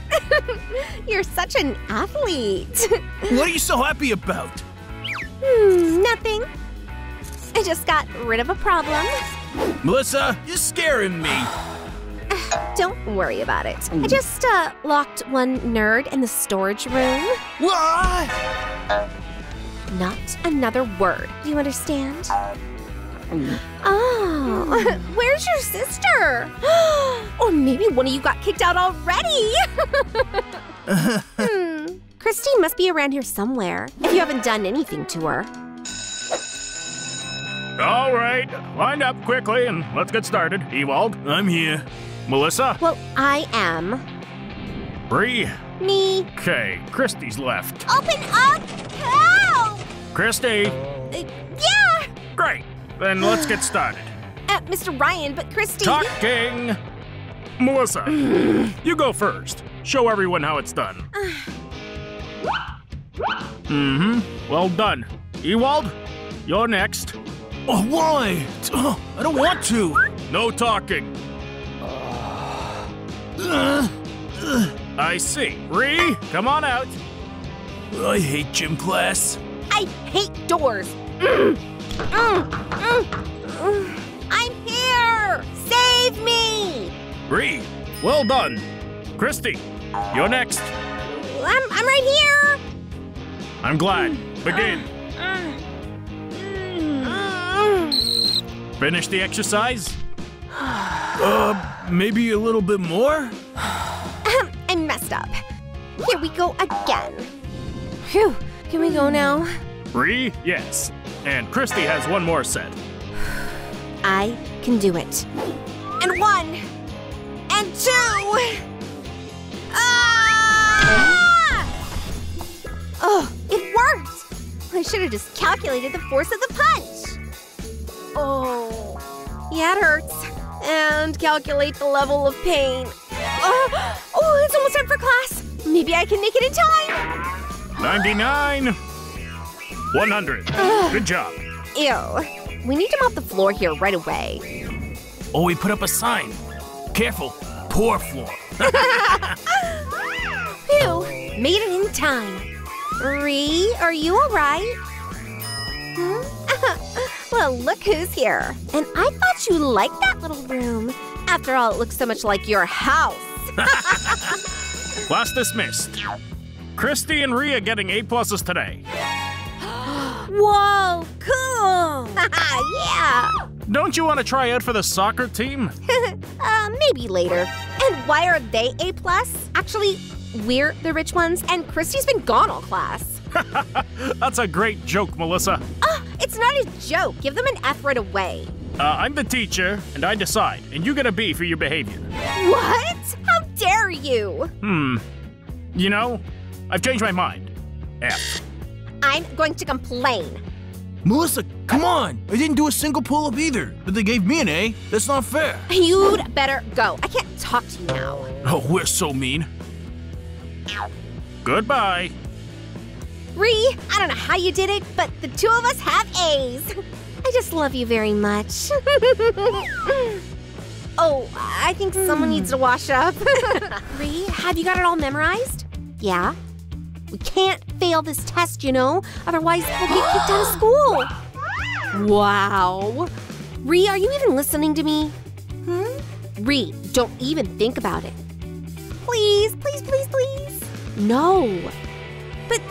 You're such an athlete. What are you so happy about? hmm, nothing. I just got rid of a problem. Melissa, you're scaring me. Don't worry about it. I just, uh, locked one nerd in the storage room. What? Not another word. You understand? Oh, where's your sister? or maybe one of you got kicked out already. hmm. Christine must be around here somewhere. If you haven't done anything to her. All right, line up quickly and let's get started. Ewald, I'm here. Melissa, Well, I am. Bree? Me. Okay, Christy's left. Open up! Help! Christy? Uh, yeah! Great. Then let's get started. Uh, Mr. Ryan, but Christy. Talking! Melissa, you go first. Show everyone how it's done. mm-hmm. Well done. Ewald, you're next. Oh, why? Oh, I don't want to. No talking. I see. Ree, come on out. I hate gym class. I hate doors. Mm. Mm. Mm. Mm. I'm here! Save me! Ree, well done. Christy, you're next. I'm, I'm right here! I'm glad. Begin. Finish the exercise? Uh, maybe a little bit more? I messed up. Here we go again. Phew, can we go now? Ree, yes. And Christy has one more set. I can do it. And one, and two. Ah! Oh, it worked! I should have just calculated the force of the punch. Oh, yeah, it hurts. And calculate the level of pain. Oh, oh, it's almost time for class. Maybe I can make it in time. 99. 100. Good job. Ew. We need to mop the floor here right away. Oh, we put up a sign. Careful, poor floor. Phew, made it in time. Ree, are you all right? Hmm? well, look who's here. And I thought you liked that little room. After all, it looks so much like your house. Class dismissed. Christy and Rhea getting A pluses today. Whoa, cool! yeah! Don't you want to try out for the soccer team? uh, maybe later. And why are they A plus? Actually, we're the rich ones, and Christy's been gone all class. That's a great joke, Melissa. Oh, it's not a joke. Give them an F right away. Uh, I'm the teacher, and I decide, and you get a B for your behavior. What? How dare you? Hmm. You know, I've changed my mind. F. I'm going to complain. Melissa, come on! I didn't do a single pull up either, but they gave me an A. That's not fair. You'd better go. I can't talk to you now. Oh, we're so mean. Goodbye. Ree, I don't know how you did it, but the two of us have A's. I just love you very much. oh, I think someone needs to wash up. Ree, have you got it all memorized? Yeah. We can't fail this test, you know, otherwise we'll get kicked out of school. Wow. Ree, are you even listening to me? Hmm? Ree, don't even think about it. Please, please, please, please. No. But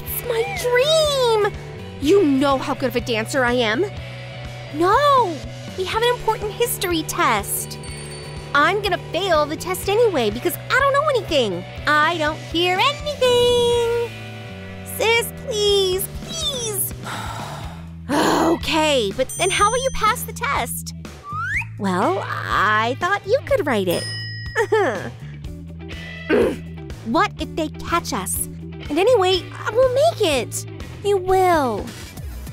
that's my dream! You know how good of a dancer I am. No! We have an important history test. I'm gonna fail the test anyway because I don't know anything. I don't hear anything. Sis, please, please. okay, but then how will you pass the test? Well, I thought you could write it. what if they catch us? And anyway, I will make it. You will.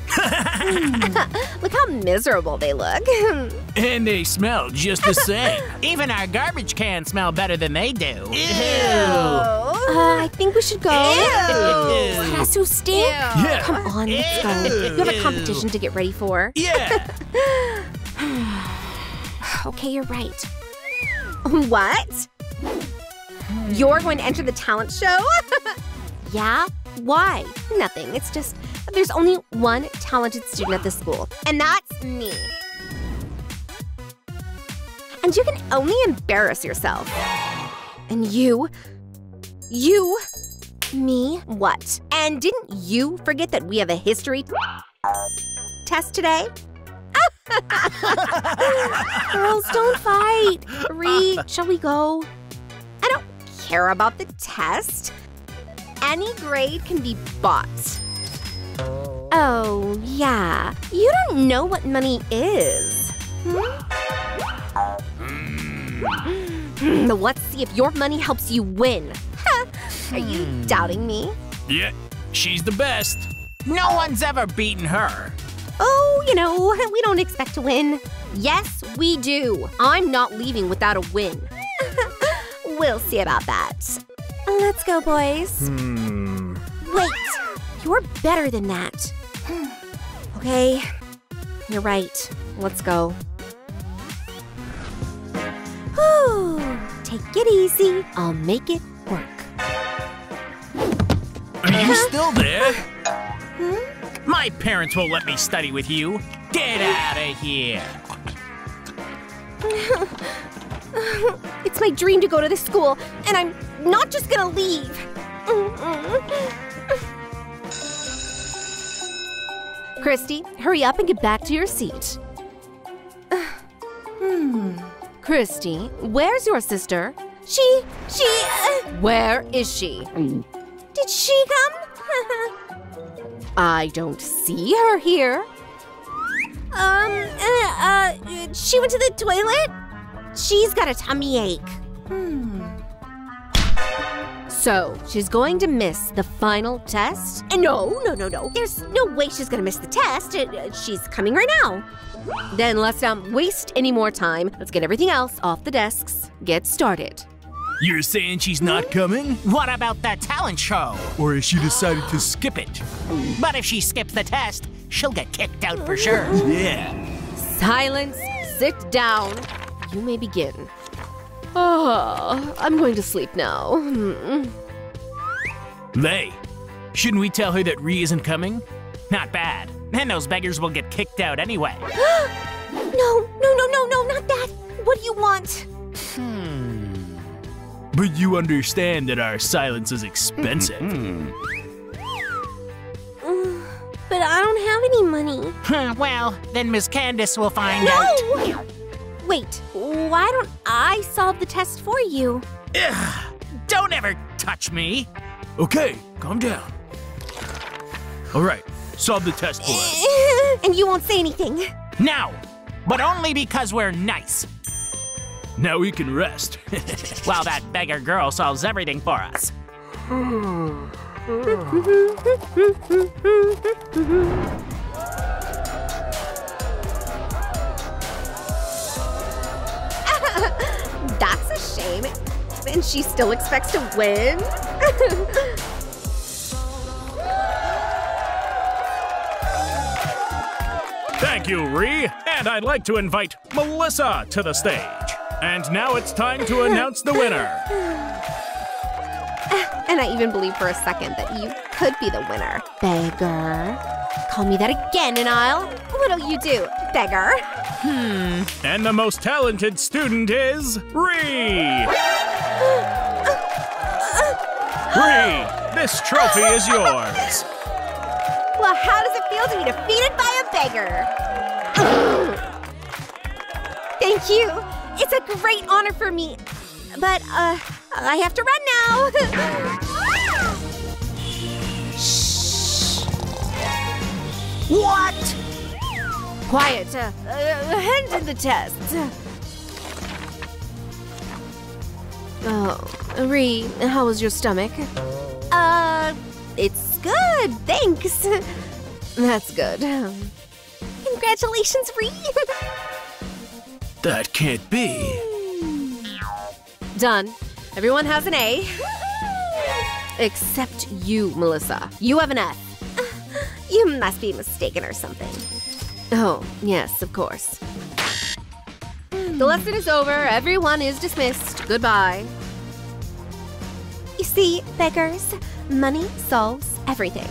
look how miserable they look. And they smell just the same. Even our garbage cans smell better than they do. Uh, I think we should go. Ew. Class who stink? Yeah. Come on, let's go. You have a competition to get ready for. Yeah. Okay, you're right. What? You're going to enter the talent show? Yeah? Why? Nothing. It's just there's only one talented student at this school, and that's me. And you can only embarrass yourself. And you, you, me, what? And didn't you forget that we have a history test today? Girls, don't fight. Ree, shall we go? I don't care about the test. Any grade can be bought. Oh, yeah. You don't know what money is. Hmm? Hmm, Let's see if your money helps you win. Are you doubting me? Yeah, she's the best. No one's ever beaten her. Oh, you know, we don't expect to win. Yes, we do. I'm not leaving without a win. we'll see about that. Let's go, boys. Hmm. Wait, you're better than that. okay, you're right. Let's go. Whew. Take it easy. I'll make it work. Are you still there? My parents won't let me study with you. Get out of here. It's my dream to go to this school, and I'm not just gonna leave. Christy, hurry up and get back to your seat. Hmm. Christy, where's your sister? She, she, uh, Where is she? did she come? I don't see her here. um, uh, uh, she went to the toilet? She's got a tummy ache. So, she's going to miss the final test? No, no, no, no. There's no way she's gonna miss the test. Uh, uh, she's coming right now. Then let's not waste any more time. Let's get everything else off the desks. Get started. You're saying she's not coming? What about that talent show? Or has she decided to skip it? But if she skips the test, she'll get kicked out for sure. Yeah. Silence. Sit down. You may begin. Oh, I'm going to sleep now. Hmm. Lay, shouldn't we tell her that Ree isn't coming? Not bad. And those beggars will get kicked out anyway. No, no, no, no, no, not that. What do you want? Hmm. But you understand that our silence is expensive. Hmm. But I don't have any money. Huh, well, then Miss Candace will find out. No! Wait, why don't I solve the test for you? Ugh, don't ever touch me. Okay, calm down. All right, solve the test for us. and you won't say anything. No, but only because we're nice. Now we can rest. While that beggar girl solves everything for us. That's a shame. And she still expects to win? Thank you, Ree. And I'd like to invite Melissa to the stage. And now it's time to announce the winner. And I even believe for a second that you could be the winner. Beggar. Call me that again and I'll. What'll you do, beggar? Hmm. And the most talented student is Ree. Ree, this trophy is yours. Well, how does it feel to be defeated by a beggar? Thank you. It's a great honor for me. But, uh, I have to run now. Shh. What? Quiet. Uh, uh, hand in the test. Oh, Ree, how was your stomach? uh, it's good. Thanks. That's good. Congratulations, Ree. That can't be. Done. Everyone has an A. Except you, Melissa. You have an F. you must be mistaken or something. Oh, yes, of course. Hmm. The lesson is over. Everyone is dismissed. Goodbye. You see, beggars, money solves everything.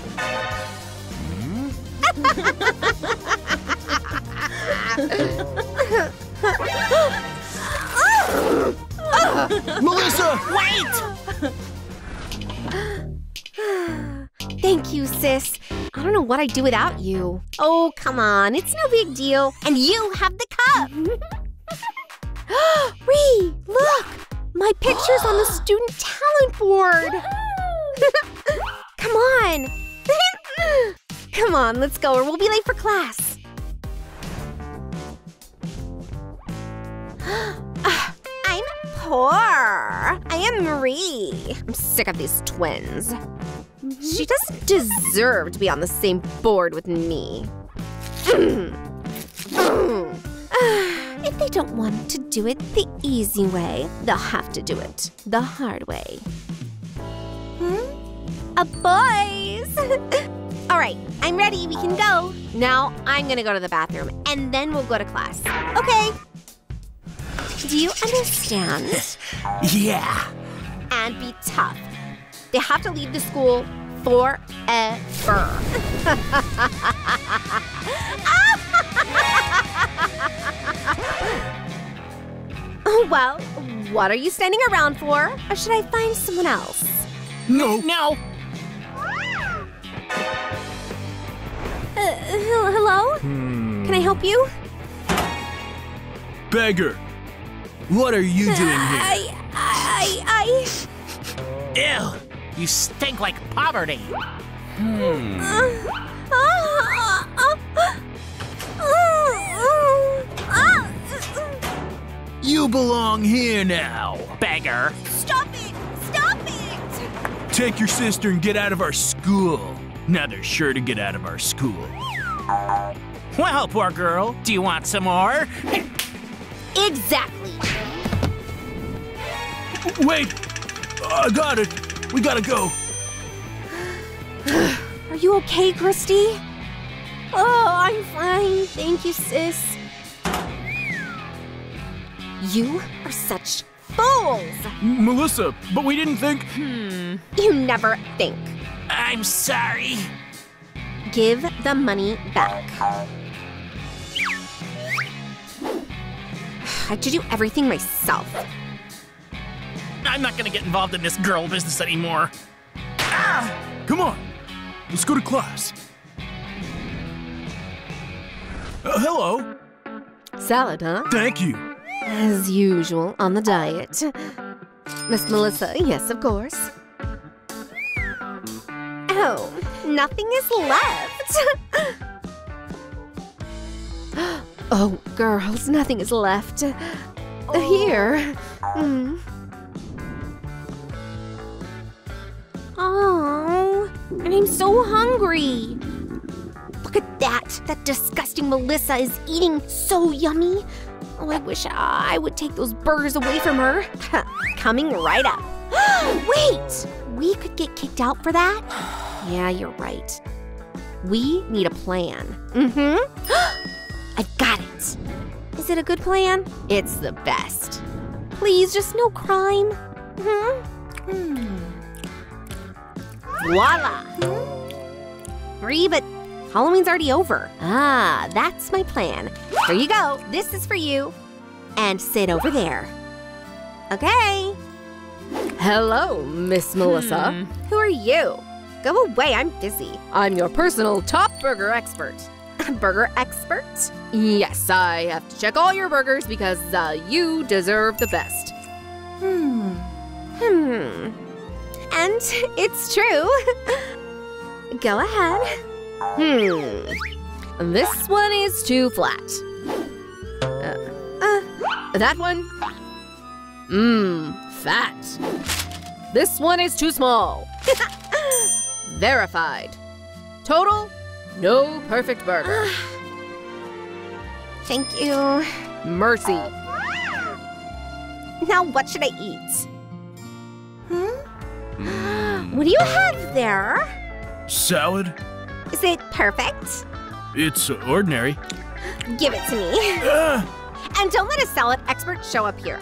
Hmm? Melissa! Wait! Thank you, sis. I don't know what I'd do without you. Oh, come on. It's no big deal. And you have the cup. Ree, look. My picture's on the student talent board. come on. come on, let's go or we'll be late for class. Ah, I'm poor. I am Marie. I'm sick of these twins. She doesn't deserve to be on the same board with me. if they don't want to do it the easy way, they'll have to do it the hard way. Hmm? A boys! All right, I'm ready. We can go. Now I'm gonna go to the bathroom and then we'll go to class. Okay. Do you understand? Yeah. And be tough. They have to leave the school forever. well, what are you standing around for? Or should I find someone else? No. No. Uh, hel- hello? Can I help you? Beggar. What are you doing here? I, I, I, Ew. You stink like poverty. Hmm. You belong here now. Beggar. Stop it! Stop it! Take your sister and get out of our school. Now they're sure to get out of our school. Well, poor girl, do you want some more? Exactly. Wait! I got it. We gotta go. Are you okay, Christy? Oh, I'm fine. Thank you, sis. You are such fools! M- Melissa, but we didn't think. Hmm. You never think. I'm sorry. Give the money back. I have to do everything myself. I'm not gonna get involved in this girl business anymore. Ah! Come on. Let's go to class. Uh, hello. Salad, huh? Thank you. As usual, on the diet. Miss Melissa, yes, of course. Oh, nothing is left. oh, girls, nothing is left. Here. Mm. Oh, and I'm so hungry. Look at that. That disgusting Melissa is eating so yummy. Oh, I wish I would take those burgers away from her. Coming right up. Wait! We could get kicked out for that? yeah, you're right. We need a plan. Mm-hmm. I've got it. Is it a good plan? It's the best. Please, just no crime. Hmm? Voila! Free, but Halloween's already over. Ah, that's my plan. Here you go. This is for you. And sit over there. Okay. Hello, Miss Melissa. Who are you? Go away, I'm busy. I'm your personal top burger expert. burger expert? Yes, I have to check all your burgers because uh, you deserve the best. Hmm. Hmm. And it's true. Go ahead. Hmm. This one is too flat. Uh, uh, that one? Mmm, fat. This one is too small. Verified. Total, no perfect burger. Thank you. Mercy. Now, what should I eat? Hmm? What do you have there? Salad? Is it perfect? It's ordinary. Give it to me. Uh, And don't let a salad expert show up here.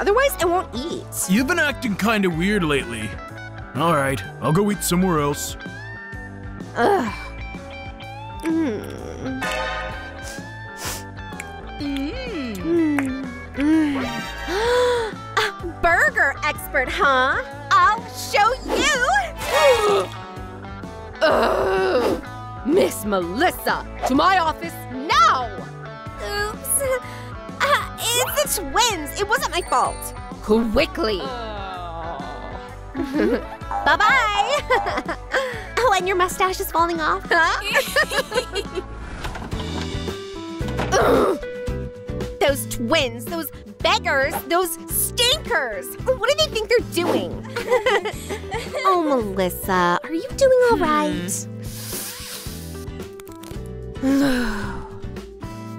Otherwise, I won't eat. you've been acting kind of weird lately. All right, I'll go eat somewhere else. Ugh. Mm. Mm. Mm. A burger expert, huh? I'll show you. Ugh. Miss Melissa, to my office now. Oops. Uh, it's the twins. It wasn't my fault. Quickly. bye bye. oh, and your mustache is falling off, huh? Ugh. those twins, those beggars, those stinkers. What do they think they're doing? oh, Melissa, are you doing all right?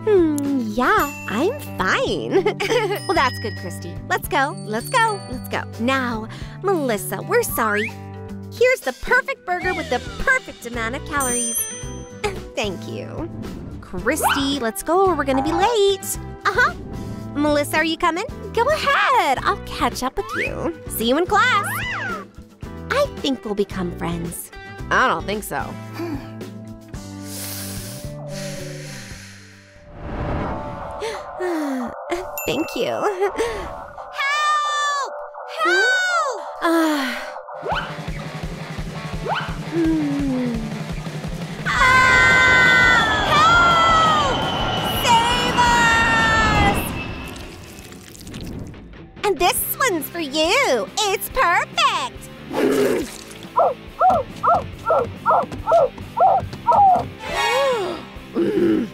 Hmm, yeah, I'm fine. well, that's good, Christy. Let's go, let's go, let's go. Now, Melissa, we're sorry. Here's the perfect burger with the perfect amount of calories. Thank you. Christy, let's go or we're gonna be late. Uh-huh. Melissa, are you coming? Go ahead. I'll catch up with you. See you in class. I think we'll become friends. I don't think so. Thank you. Help! Help! Ah. One's for you. It's perfect.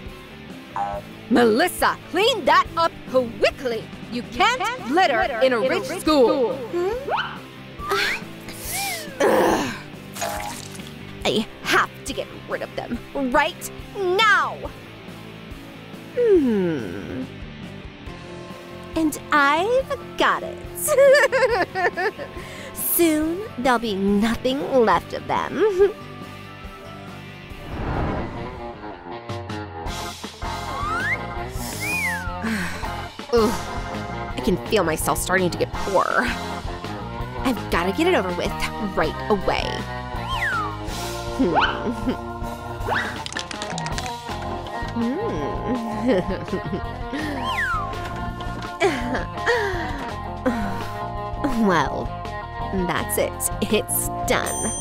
Melissa, clean that up quickly. You can't, litter, in a rich, school. I have to get rid of them right now. Hmm. And I've got it. Soon there'll be nothing left of them. Ugh. I can feel myself starting to get poor. I've got to get it over with right away. Hmm. well, that's it. It's done.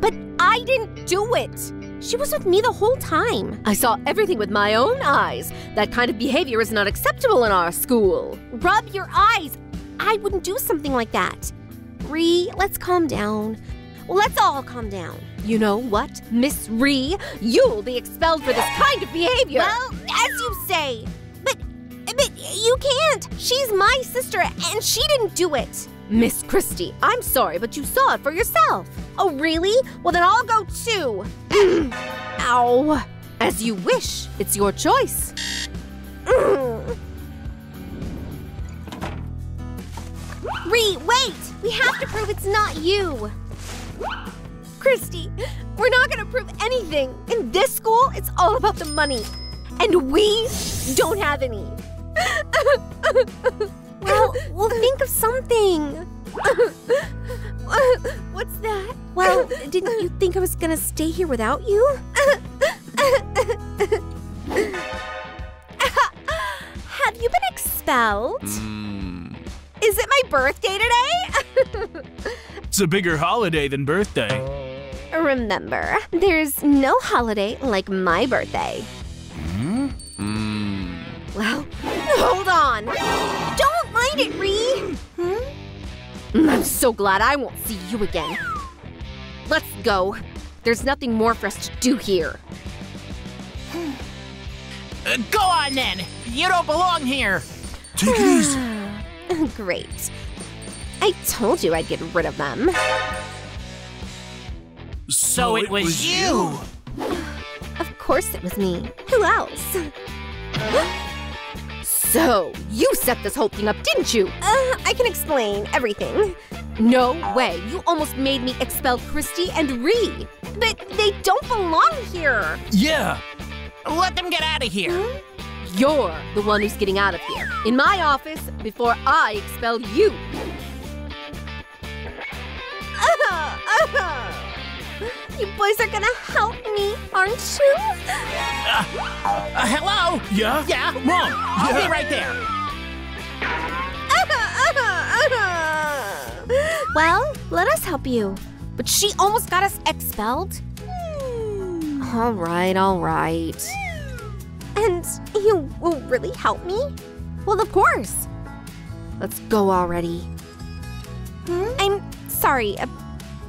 But I didn't do it! She was with me the whole time. I saw everything with my own eyes. That kind of behavior is not acceptable in our school. Rub your eyes. I wouldn't do something like that. Ree, let's calm down. Let's all calm down. You know what, Miss Ree? You'll be expelled for this kind of behavior. Well, as you say. But, you can't. She's my sister, and she didn't do it. Miss Christy, I'm sorry, but you saw it for yourself. Oh, really? Well, then I'll go too. Ow. As you wish. It's your choice. Ree, wait! We have to prove it's not you. Christy, we're not gonna prove anything. In this school, it's all about the money. And we don't have any. well, we'll think of something. What's that? Well, didn't you think I was gonna stay here without you? Have you been expelled? Hmm. Is it my birthday today? It's a bigger holiday than birthday. Remember, there's no holiday like my birthday. Hmm? Hmm. Well, hold on. Don't mind it, Ree. Hmm? I'm so glad I won't see you again. Let's go. There's nothing more for us to do here. Uh, go on then. You don't belong here. Take it easy. Great. I told you I'd get rid of them. So, it, was, you. Of course it was me. Who else? So, you set this whole thing up, didn't you? Uh, I can explain everything. No way. You almost made me expel Christy and Ree. But they don't belong here. Yeah. Let them get out of here. Hmm? You're the one who's getting out of here. In my office before I expel you. Uh-huh, uh-huh. You boys are gonna help me, aren't you? Uh, uh hello? Yeah? Yeah? Mom! I'll be right there. well, let us help you. But she almost got us expelled. Hmm. All right, all right. And you will really help me? Well, of course. Let's go already. Hmm? I'm sorry ab-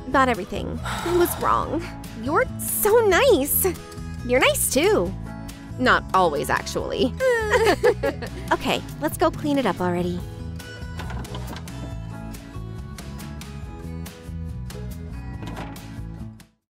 about everything. Was wrong. You're so nice. You're nice too. Not always, actually. okay, let's go clean it up already.